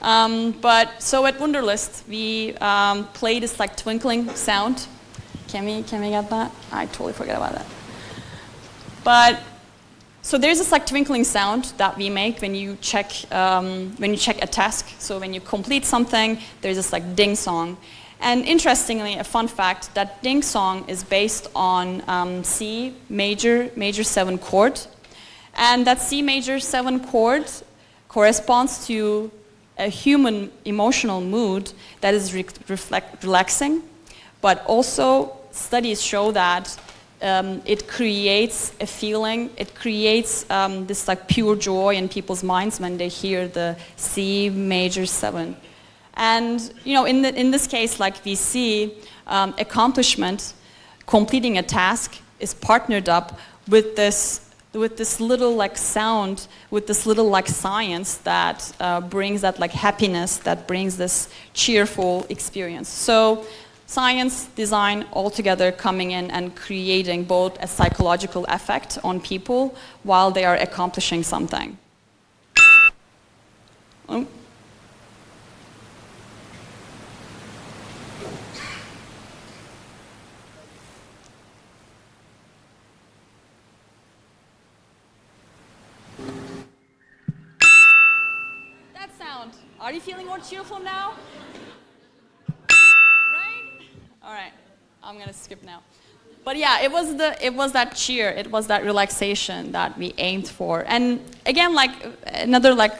Um, but so at Wunderlist, we um, play this like twinkling sound. Can we, can we get that? I totally forget about that. But so there's this like twinkling sound that we make when you check um, when you check a task. So when you complete something, there's this like ding song. And interestingly, a fun fact, that ding song is based on um, C major major seven chord, and that C major seven chord corresponds to a human emotional mood that is re reflect, relaxing, but also studies show that um, it creates a feeling, it creates um, this like pure joy in people's minds when they hear the C major seven. And you know, in, the, in this case, like we see um, accomplishment, completing a task is partnered up with this with this little like sound, with this little like science that uh, brings that like happiness, that brings this cheerful experience. So science, design all together coming in and creating both a psychological effect on people while they are accomplishing something. Oh. That sound. Are you feeling more cheerful now? Right? All right, I'm gonna skip now. But yeah, it was the it was that cheer, it was that relaxation that we aimed for. And again, like another like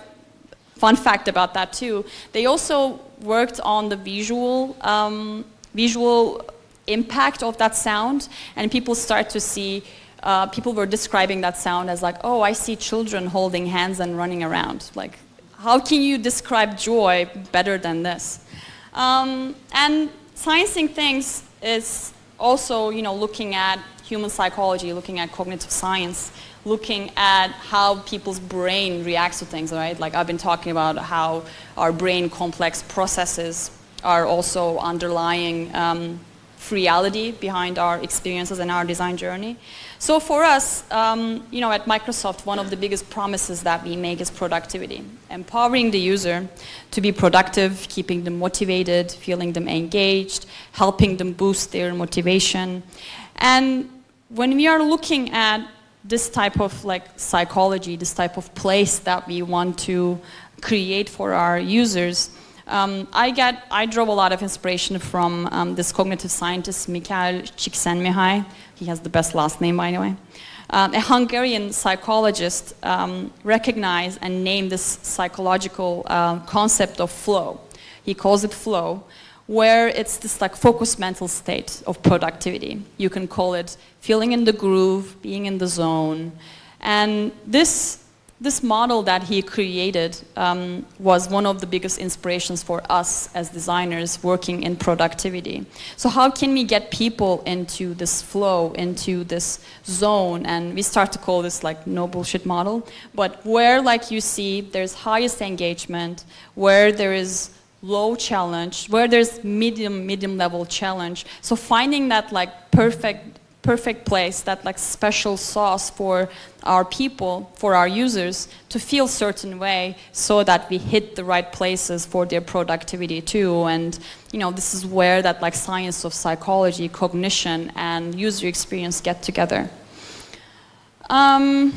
fun fact about that too, they also worked on the visual um, visual impact of that sound, and people start to see. Uh, people were describing that sound as like, oh, I see children holding hands and running around. Like, how can you describe joy better than this? Um, and Sciencing things is also, you know, looking at human psychology, looking at cognitive science, looking at how people's brain reacts to things, right? Like I've been talking about how our brain complex processes are also underlying um, reality behind our experiences and our design journey. So for us, um, you know, at Microsoft, one of the biggest promises that we make is productivity. Empowering the user to be productive, keeping them motivated, feeling them engaged, helping them boost their motivation. And when we are looking at this type of like psychology, this type of place that we want to create for our users, um, I get, I draw a lot of inspiration from um, this cognitive scientist, Mihaly Csikszentmihalyi. He has the best last name, by the way. Um, a Hungarian psychologist um, recognized and named this psychological uh, concept of flow. He calls it flow, where it's this like focused mental state of productivity. You can call it feeling in the groove, being in the zone. And this this model that he created um, was one of the biggest inspirations for us as designers working in productivity. So how can we get people into this flow, into this zone, and we start to call this like no bullshit model, but where like you see there's highest engagement, where there is low challenge, where there's medium, medium level challenge. So finding that like perfect perfect place, that like special sauce for our people, for our users, to feel certain way so that we hit the right places for their productivity too. And you know, this is where that like science of psychology, cognition, and user experience get together. Um,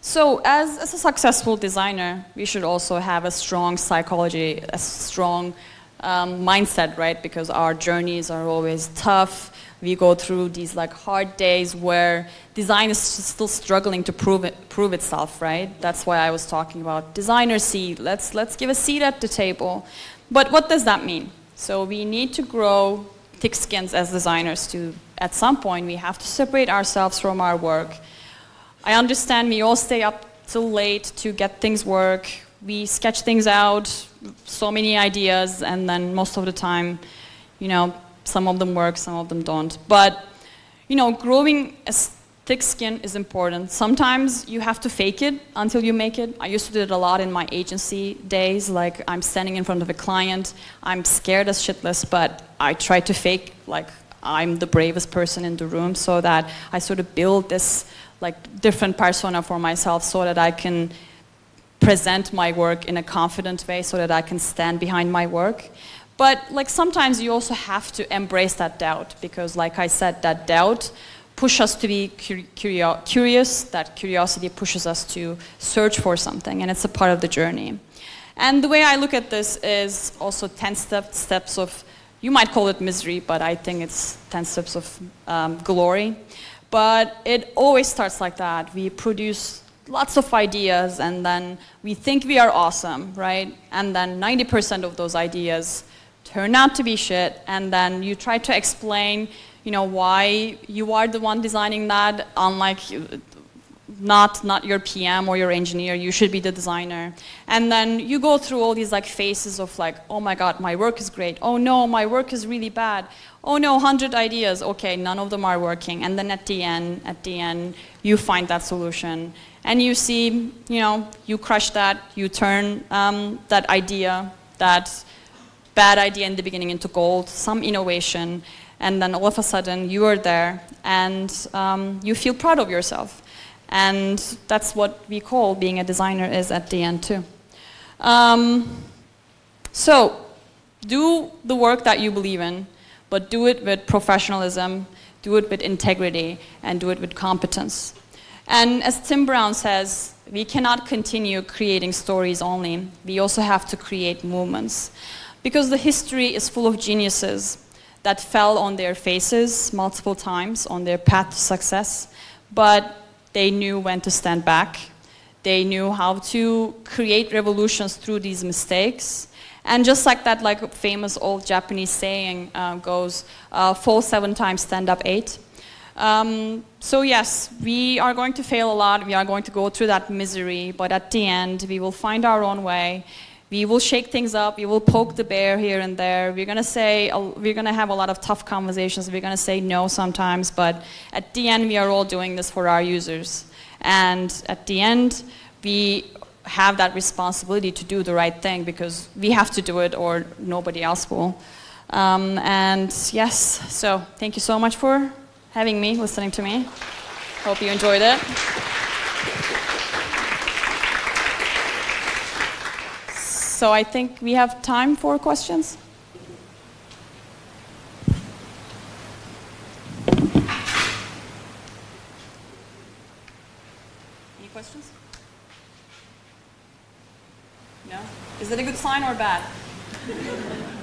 so as, as a successful designer, we should also have a strong psychology, a strong um, mindset, right? Because our journeys are always tough we go through these like hard days where design is still struggling to prove it, prove itself, right? That's why I was talking about designer seat. Let's let's give a seat at the table. But what does that mean? So we need to grow thick skins as designers to at some point we have to separate ourselves from our work. I understand we all stay up till late to get things work. We sketch things out, so many ideas, and then most of the time, you know, some of them work, some of them don't. But, you know, growing a thick skin is important. Sometimes you have to fake it until you make it. I used to do it a lot in my agency days, like I'm standing in front of a client, I'm scared as shitless, but I try to fake like I'm the bravest person in the room so that I sort of build this like different persona for myself so that I can present my work in a confident way so that I can stand behind my work. But like sometimes you also have to embrace that doubt because like I said, that doubt pushes us to be curious, that curiosity pushes us to search for something and it's a part of the journey. And the way I look at this is also 10 step, steps of, you might call it misery, but I think it's 10 steps of um, glory. But it always starts like that. We produce lots of ideas and then we think we are awesome, right? And then 90% of those ideas turn out to be shit, and then you try to explain, you know, why you are the one designing that, unlike not not your PM or your engineer, you should be the designer. And then you go through all these like phases of like, oh my god, my work is great. Oh no, my work is really bad. Oh no, 100 ideas. Okay, none of them are working. And then at the end, at the end, you find that solution. And you see, you know, you crush that, you turn um, that idea, that bad idea in the beginning into gold, some innovation, and then all of a sudden you are there and um, you feel proud of yourself. And that's what we call being a designer is at the end too. Um, so do the work that you believe in, but do it with professionalism, do it with integrity, and do it with competence. And as Tim Brown says, we cannot continue creating stories only. We also have to create movements because the history is full of geniuses that fell on their faces multiple times on their path to success, but they knew when to stand back. They knew how to create revolutions through these mistakes. And just like that like famous old Japanese saying uh, goes, uh, fall seven times, stand up eight. Um, so yes, we are going to fail a lot. We are going to go through that misery, but at the end, we will find our own way we will shake things up. We will poke the bear here and there. We're gonna say we're gonna have a lot of tough conversations. We're gonna say no sometimes, but at the end, we are all doing this for our users. And at the end, we have that responsibility to do the right thing because we have to do it or nobody else will. Um, and yes, so thank you so much for having me, listening to me. Hope you enjoyed it. So I think we have time for questions. Any questions? No? Is it a good sign or bad? <laughs>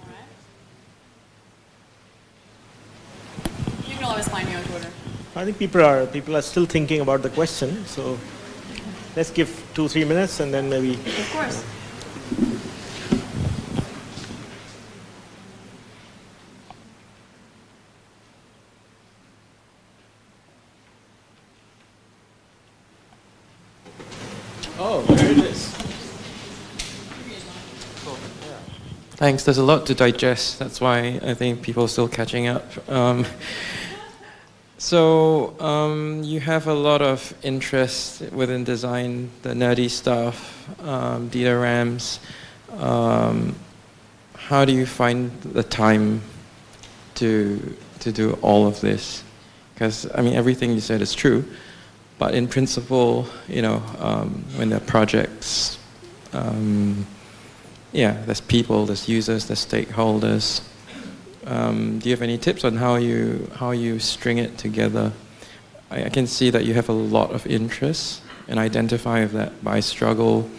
All right. You can always find me on Twitter. I think people are people are still thinking about the question, so let's give two three minutes and then maybe. Of course. Oh, there it is. Thanks. There's a lot to digest. That's why I think people are still catching up. Um, so um, you have a lot of interest within design, the nerdy stuff, um. Um, how do you find the time to to do all of this? Because I mean, everything you said is true, but in principle, you know, um, when there are projects. Um, yeah, there's people, there's users, there's stakeholders. Um, do you have any tips on how you how you string it together? I, I can see that you have a lot of interest and identify with that, but I struggle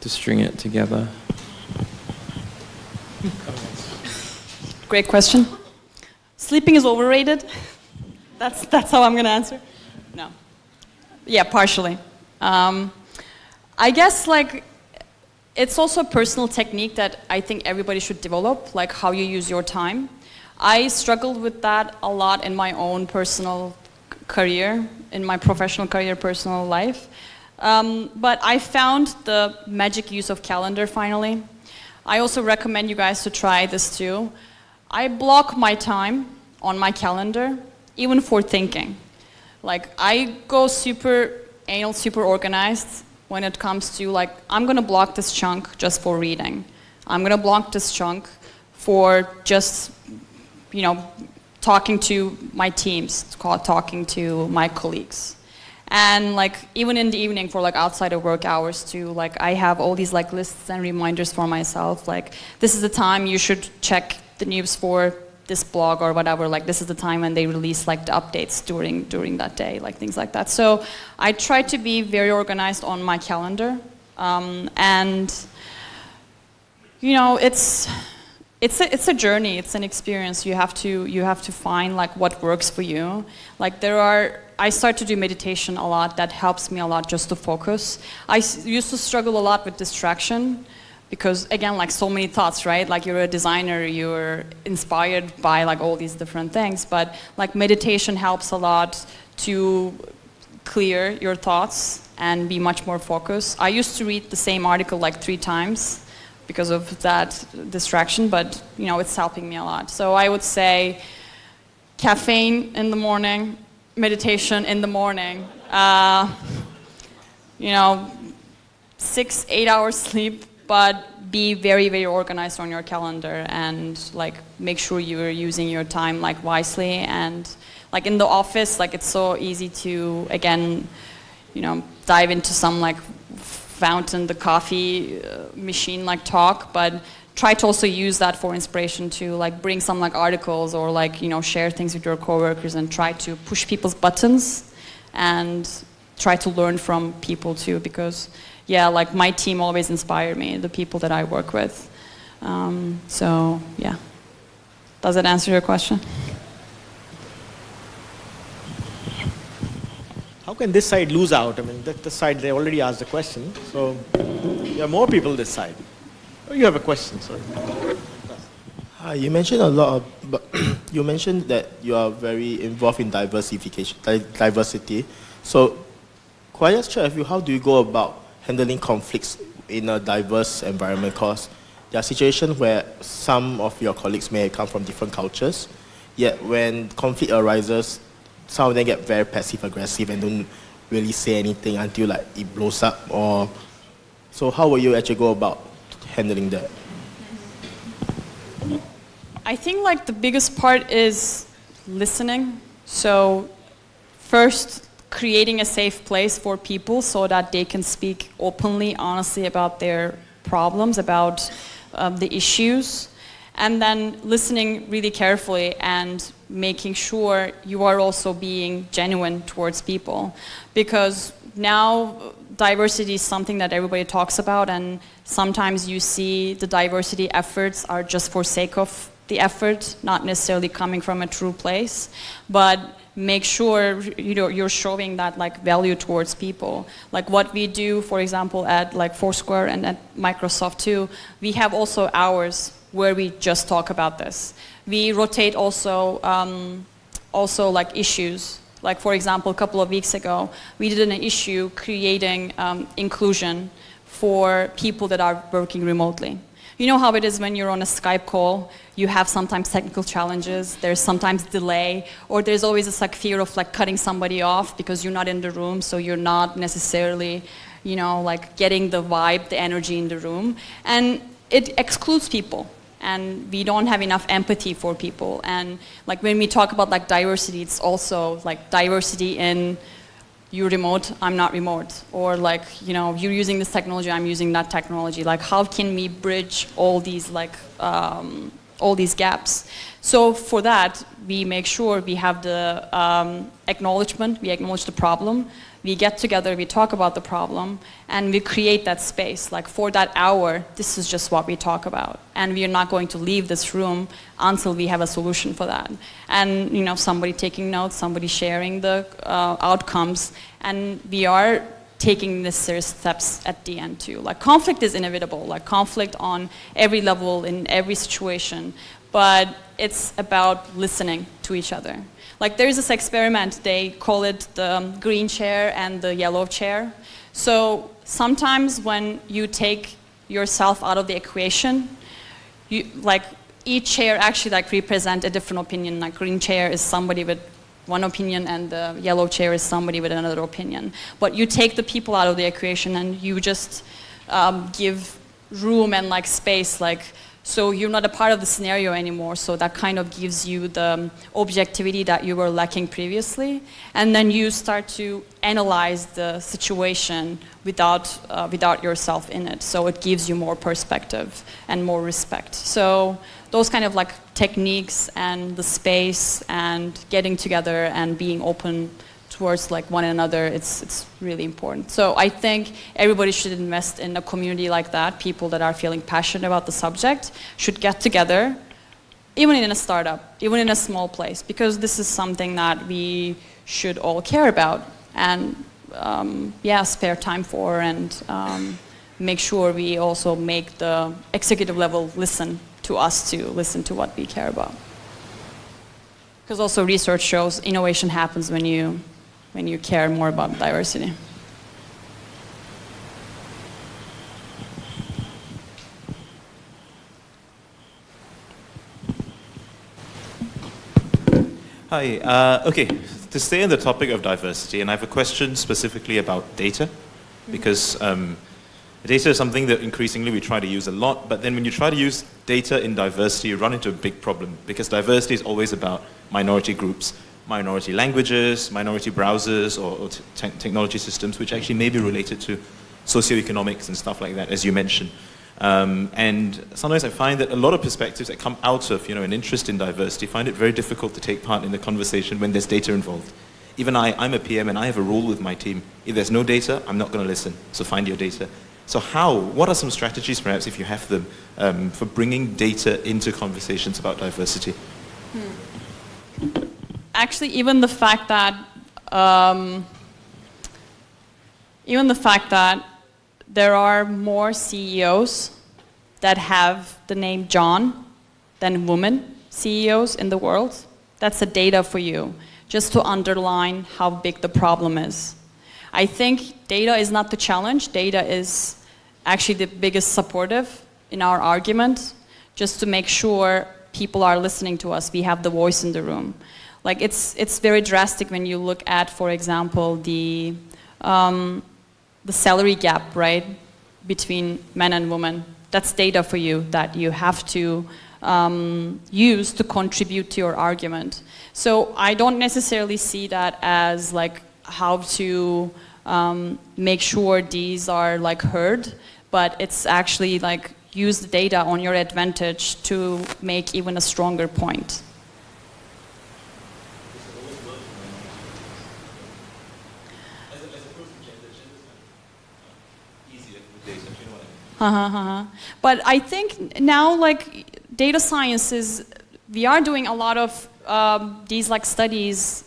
to string it together. <laughs> Great question. Sleeping is overrated. <laughs> That's, that's how I'm going to answer. No. Yeah, partially. Um, I guess like it's also a personal technique that I think everybody should develop, like how you use your time. I struggled with that a lot in my own personal career, in my professional career, personal life. Um, but I found the magic use of calendar finally. I also recommend you guys to try this too. I block my time on my calendar, even for thinking. Like I go super anal, super organized when it comes to like I'm gonna block this chunk just for reading. I'm gonna block this chunk for just you know talking to my teams, call- talking to my colleagues. And like even in the evening for like outside of work hours too, like I have all these like lists and reminders for myself. Like this is the time you should check the news for this blog or whatever. Like this is the time when they release like the updates during during that day, like things like that. So I try to be very organized on my calendar, um, and you know it's it's a, it's a journey it's an experience you have to you have to find like what works for you like there are i start to do meditation a lot that helps me a lot just to focus i used to struggle a lot with distraction because again like so many thoughts right? Like you're a designer you're inspired by like all these different things. But like meditation helps a lot to clear your thoughts and be much more focused. I used to read the same article like three times because of that distraction, but you know, it's helping me a lot. So I would say caffeine in the morning, meditation in the morning, uh, you know, six, eight hours sleep, but be very, very organized on your calendar and like make sure you're using your time like wisely. And like in the office, like it's so easy to again, you know, dive into some like fountain, the coffee uh, machine like talk, but try to also use that for inspiration to like bring some like articles or like you know share things with your coworkers and try to push people's buttons and try to learn from people too because yeah like my team always inspired me the people that i work with um, so yeah does that answer your question How can this side lose out? I mean, that the side they already asked the question, so you have more people this side. Oh, you have a question, sorry. Hi, you mentioned a lot of, but <clears throat> you mentioned that you are very involved in diversification, di- diversity. So, could I just check with you, how do you go about handling conflicts in a diverse environment? Because there are situations where some of your colleagues may come from different cultures, yet when conflict arises, some of them get very passive aggressive and don't really say anything until like it blows up or so how will you actually go about handling that? I think like the biggest part is listening. So first creating a safe place for people so that they can speak openly, honestly about their problems, about um, the issues, and then listening really carefully and making sure you are also being genuine towards people. Because now diversity is something that everybody talks about and sometimes you see the diversity efforts are just for sake of the effort, not necessarily coming from a true place, but make sure you know you're showing that like value towards people. Like what we do, for example, at like Foursquare and at Microsoft too, we have also hours where we just talk about this. We rotate also um, also like issues like for example, a couple of weeks ago, we did an issue creating um, inclusion for people that are working remotely. You know how it is when you're on a Skype call, you have sometimes technical challenges, there's sometimes delay, or there's always this like fear of like cutting somebody off because you're not in the room, so you're not necessarily, you know, like getting the vibe, the energy in the room. And it excludes people and we don't have enough empathy for people. And like when we talk about like diversity, it's also like diversity in you're remote, I'm not remote, or like you know you're using this technology, I'm using that technology. Like how can we bridge all these like um, all these gaps? So for that, we make sure we have the um, acknowledgement, we acknowledge the problem, we get together, we talk about the problem, and we create that space. Like for that hour, this is just what we talk about. And we are not going to leave this room until we have a solution for that. And you know, somebody taking notes, somebody sharing the uh, outcomes, and we are taking necessary steps at the end too. Like conflict is inevitable, like conflict on every level, in every situation, but it's about listening to each other. Like there's this experiment, they call it the green chair and the yellow chair. So sometimes when you take yourself out of the equation, you, like each chair actually like represent a different opinion. Like green chair is somebody with one opinion and the yellow chair is somebody with another opinion. But you take the people out of the equation and you just um, give room and like space like so you're not a part of the scenario anymore, so that kind of gives you the objectivity that you were lacking previously. And then you start to analyze the situation without, uh, without yourself in it. So it gives you more perspective and more respect. So those kind of like techniques and the space and getting together and being open towards like one another, it's, it's really important. So I think everybody should invest in a community like that. People that are feeling passionate about the subject should get together, even in a startup, even in a small place, because this is something that we should all care about and um, yeah, spare time for and um, make sure we also make the executive level listen to us to listen to what we care about. Because also research shows innovation happens when you when you care more about diversity. Hi. Uh, okay, to stay on the topic of diversity, and I have a question specifically about data, because um, data is something that increasingly we try to use a lot, but then when you try to use data in diversity, you run into a big problem, because diversity is always about minority groups minority languages, minority browsers, or, or te technology systems, which actually may be related to socioeconomics and stuff like that, as you mentioned. Um, and sometimes I find that a lot of perspectives that come out of you know, an interest in diversity find it very difficult to take part in the conversation when there's data involved. Even I, I'm a PM and I have a rule with my team. If there's no data, I'm not going to listen. So find your data. So how, what are some strategies perhaps if you have them um, for bringing data into conversations about diversity? Hmm actually even the fact that um, even the fact that there are more CEOs that have the name John than women CEOs in the world, that's the data for you, just to underline how big the problem is. I think data is not the challenge, data is actually the biggest supportive in our argument just to make sure people are listening to us. We have the voice in the room. Like it's, it's very drastic when you look at, for example, the, um, the salary gap, right, between men and women. That's data for you that you have to um, use to contribute to your argument. So I don't necessarily see that as like how to um, make sure these are like heard, but it's actually like use the data on your advantage to make even a stronger point. Uh-huh, uh-huh. But I think now, like data science is, we are doing a lot of um, these like studies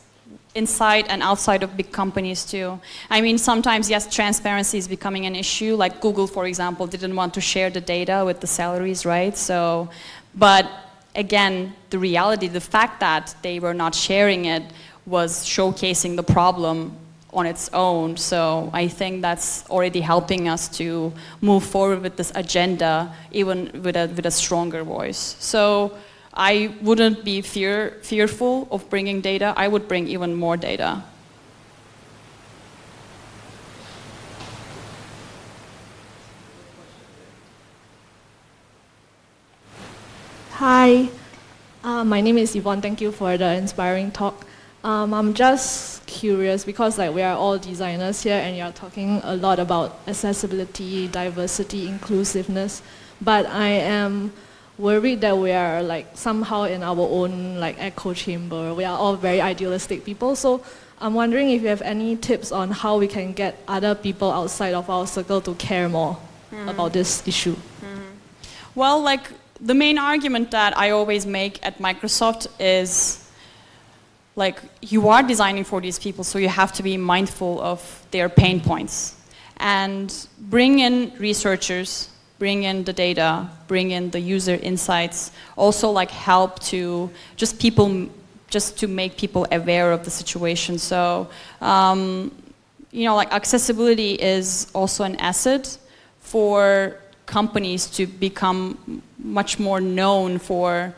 inside and outside of big companies too. I mean, sometimes, yes, transparency is becoming an issue. Like Google, for example, didn't want to share the data with the salaries, right? So, but again, the reality, the fact that they were not sharing it was showcasing the problem on its own. So I think that's already helping us to move forward with this agenda, even with a, with a stronger voice. So I wouldn't be fear, fearful of bringing data. I would bring even more data. Hi, uh, my name is Yvonne. Thank you for the inspiring talk. Um, I'm just curious because like we are all designers here and you're talking a lot about accessibility, diversity, inclusiveness, but I am worried that we are like somehow in our own like echo chamber. We are all very idealistic people. So I'm wondering if you have any tips on how we can get other people outside of our circle to care more mm. about this issue. Mm. Well, like the main argument that I always make at Microsoft is like you are designing for these people, so you have to be mindful of their pain points and bring in researchers, bring in the data, bring in the user insights, also like help to just people, just to make people aware of the situation. So, um, you know, like accessibility is also an asset for companies to become much more known for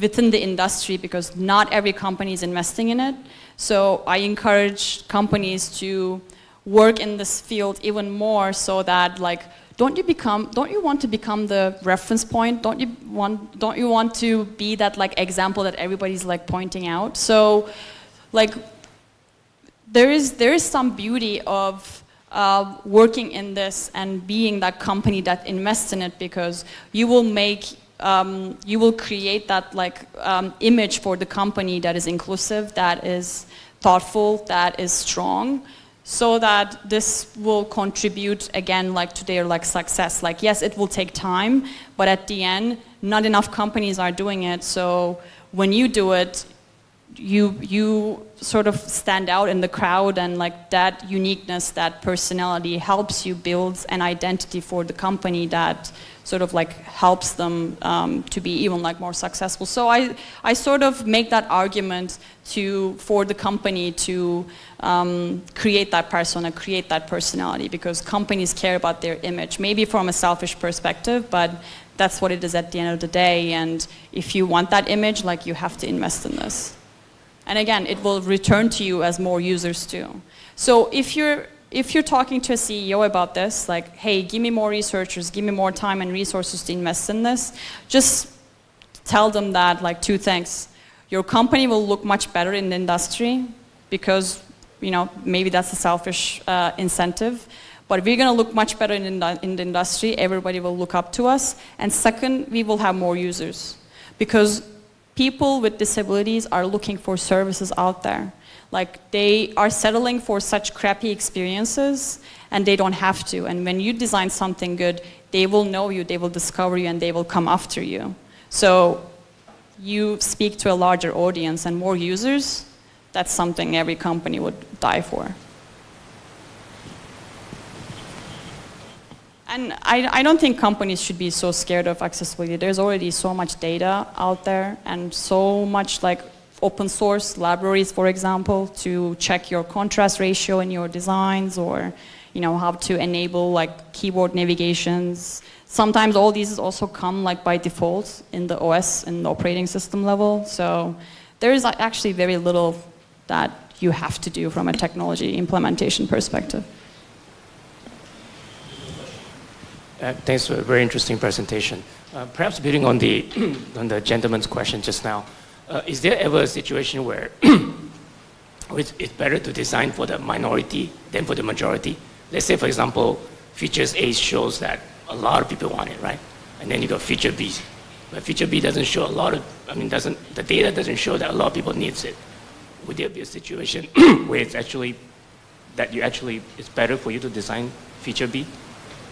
within the industry because not every company is investing in it. So I encourage companies to work in this field even more so that like don't you become don't you want to become the reference point? Don't you want don't you want to be that like example that everybody's like pointing out? So like there is there is some beauty of uh, working in this and being that company that invests in it because you will make um, you will create that like um, image for the company that is inclusive, that is thoughtful, that is strong, so that this will contribute again like to their like success. Like yes, it will take time, but at the end, not enough companies are doing it. So when you do it, you you sort of stand out in the crowd and like that uniqueness that personality helps you build an identity for the company that sort of like helps them um, to be even like more successful. So I, I sort of make that argument to, for the company to um, create that persona, create that personality because companies care about their image, maybe from a selfish perspective, but that's what it is at the end of the day. And if you want that image, like you have to invest in this. And again, it will return to you as more users too. So if you're if you're talking to a CEO about this, like, hey, give me more researchers, give me more time and resources to invest in this, just tell them that, like, two things. Your company will look much better in the industry because, you know, maybe that's a selfish uh, incentive. But we're going to look much better in the, in the industry. Everybody will look up to us. And second, we will have more users. Because people with disabilities are looking for services out there. Like they are settling for such crappy experiences and they don't have to. And when you design something good, they will know you, they will discover you, and they will come after you. So you speak to a larger audience and more users, that's something every company would die for. And I, I, don't think companies should be so scared of accessibility. There's already so much data out there and so much like open source libraries, for example, to check your contrast ratio in your designs or, you know, how to enable like keyboard navigations. Sometimes all these also come like by default in the OS and the operating system level. So there is actually very little that you have to do from a technology implementation perspective. Uh, thanks for a very interesting presentation. Uh, perhaps building on the, <clears throat> on the gentleman's question just now, uh, is there ever a situation where <clears throat> it's, it's better to design for the minority than for the majority? Let's say, for example, features A shows that a lot of people want it, right? And then you got feature B. But feature B doesn't show a lot of, I mean, doesn't, the data doesn't show that a lot of people needs it. Would there be a situation <clears throat> where it's actually, that you actually, it's better for you to design feature B?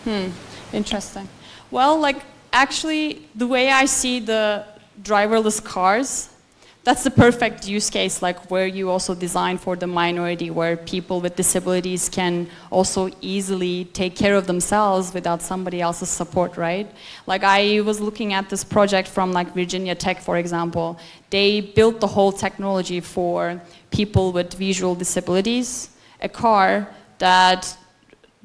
Hmm, Interesting. Well, like actually, the way I see the driverless cars, that's the perfect use case, like where you also design for the minority, where people with disabilities can also easily take care of themselves without somebody else's support, right? Like I was looking at this project from like Virginia Tech, for example. They built the whole technology for people with visual disabilities, a car that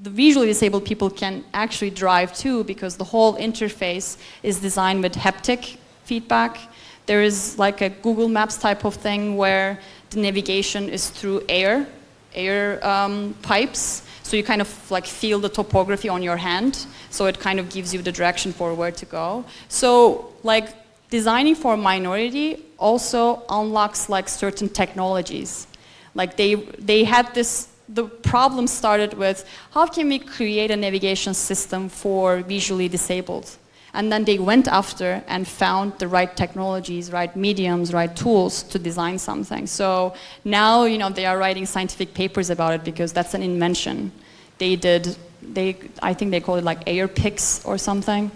the visually disabled people can actually drive too because the whole interface is designed with haptic feedback. There is like a Google Maps type of thing where the navigation is through air, air um, pipes. So you kind of like feel the topography on your hand. So it kind of gives you the direction for where to go. So like designing for a minority also unlocks like certain technologies. Like they, they had this the problem started with how can we create a navigation system for visually disabled? And then they went after and found the right technologies, right mediums, right tools to design something. So now, you know, they are writing scientific papers about it because that's an invention. They did, they, I think they call it like AirPix or something.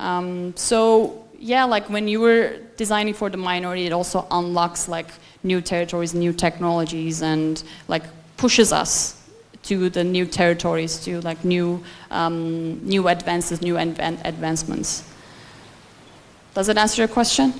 Um, so yeah, like when you were designing for the minority, it also unlocks like new territories, new technologies, and like pushes us to the new territories, to like new, um, new advances, new advan advancements. Does it answer your question?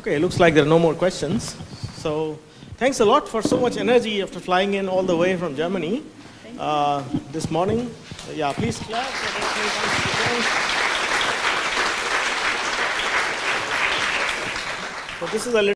Okay, it looks like there are no more questions. So thanks a lot for so much energy after flying in all the way from Germany uh, this morning. Yeah, please clap. So this is a little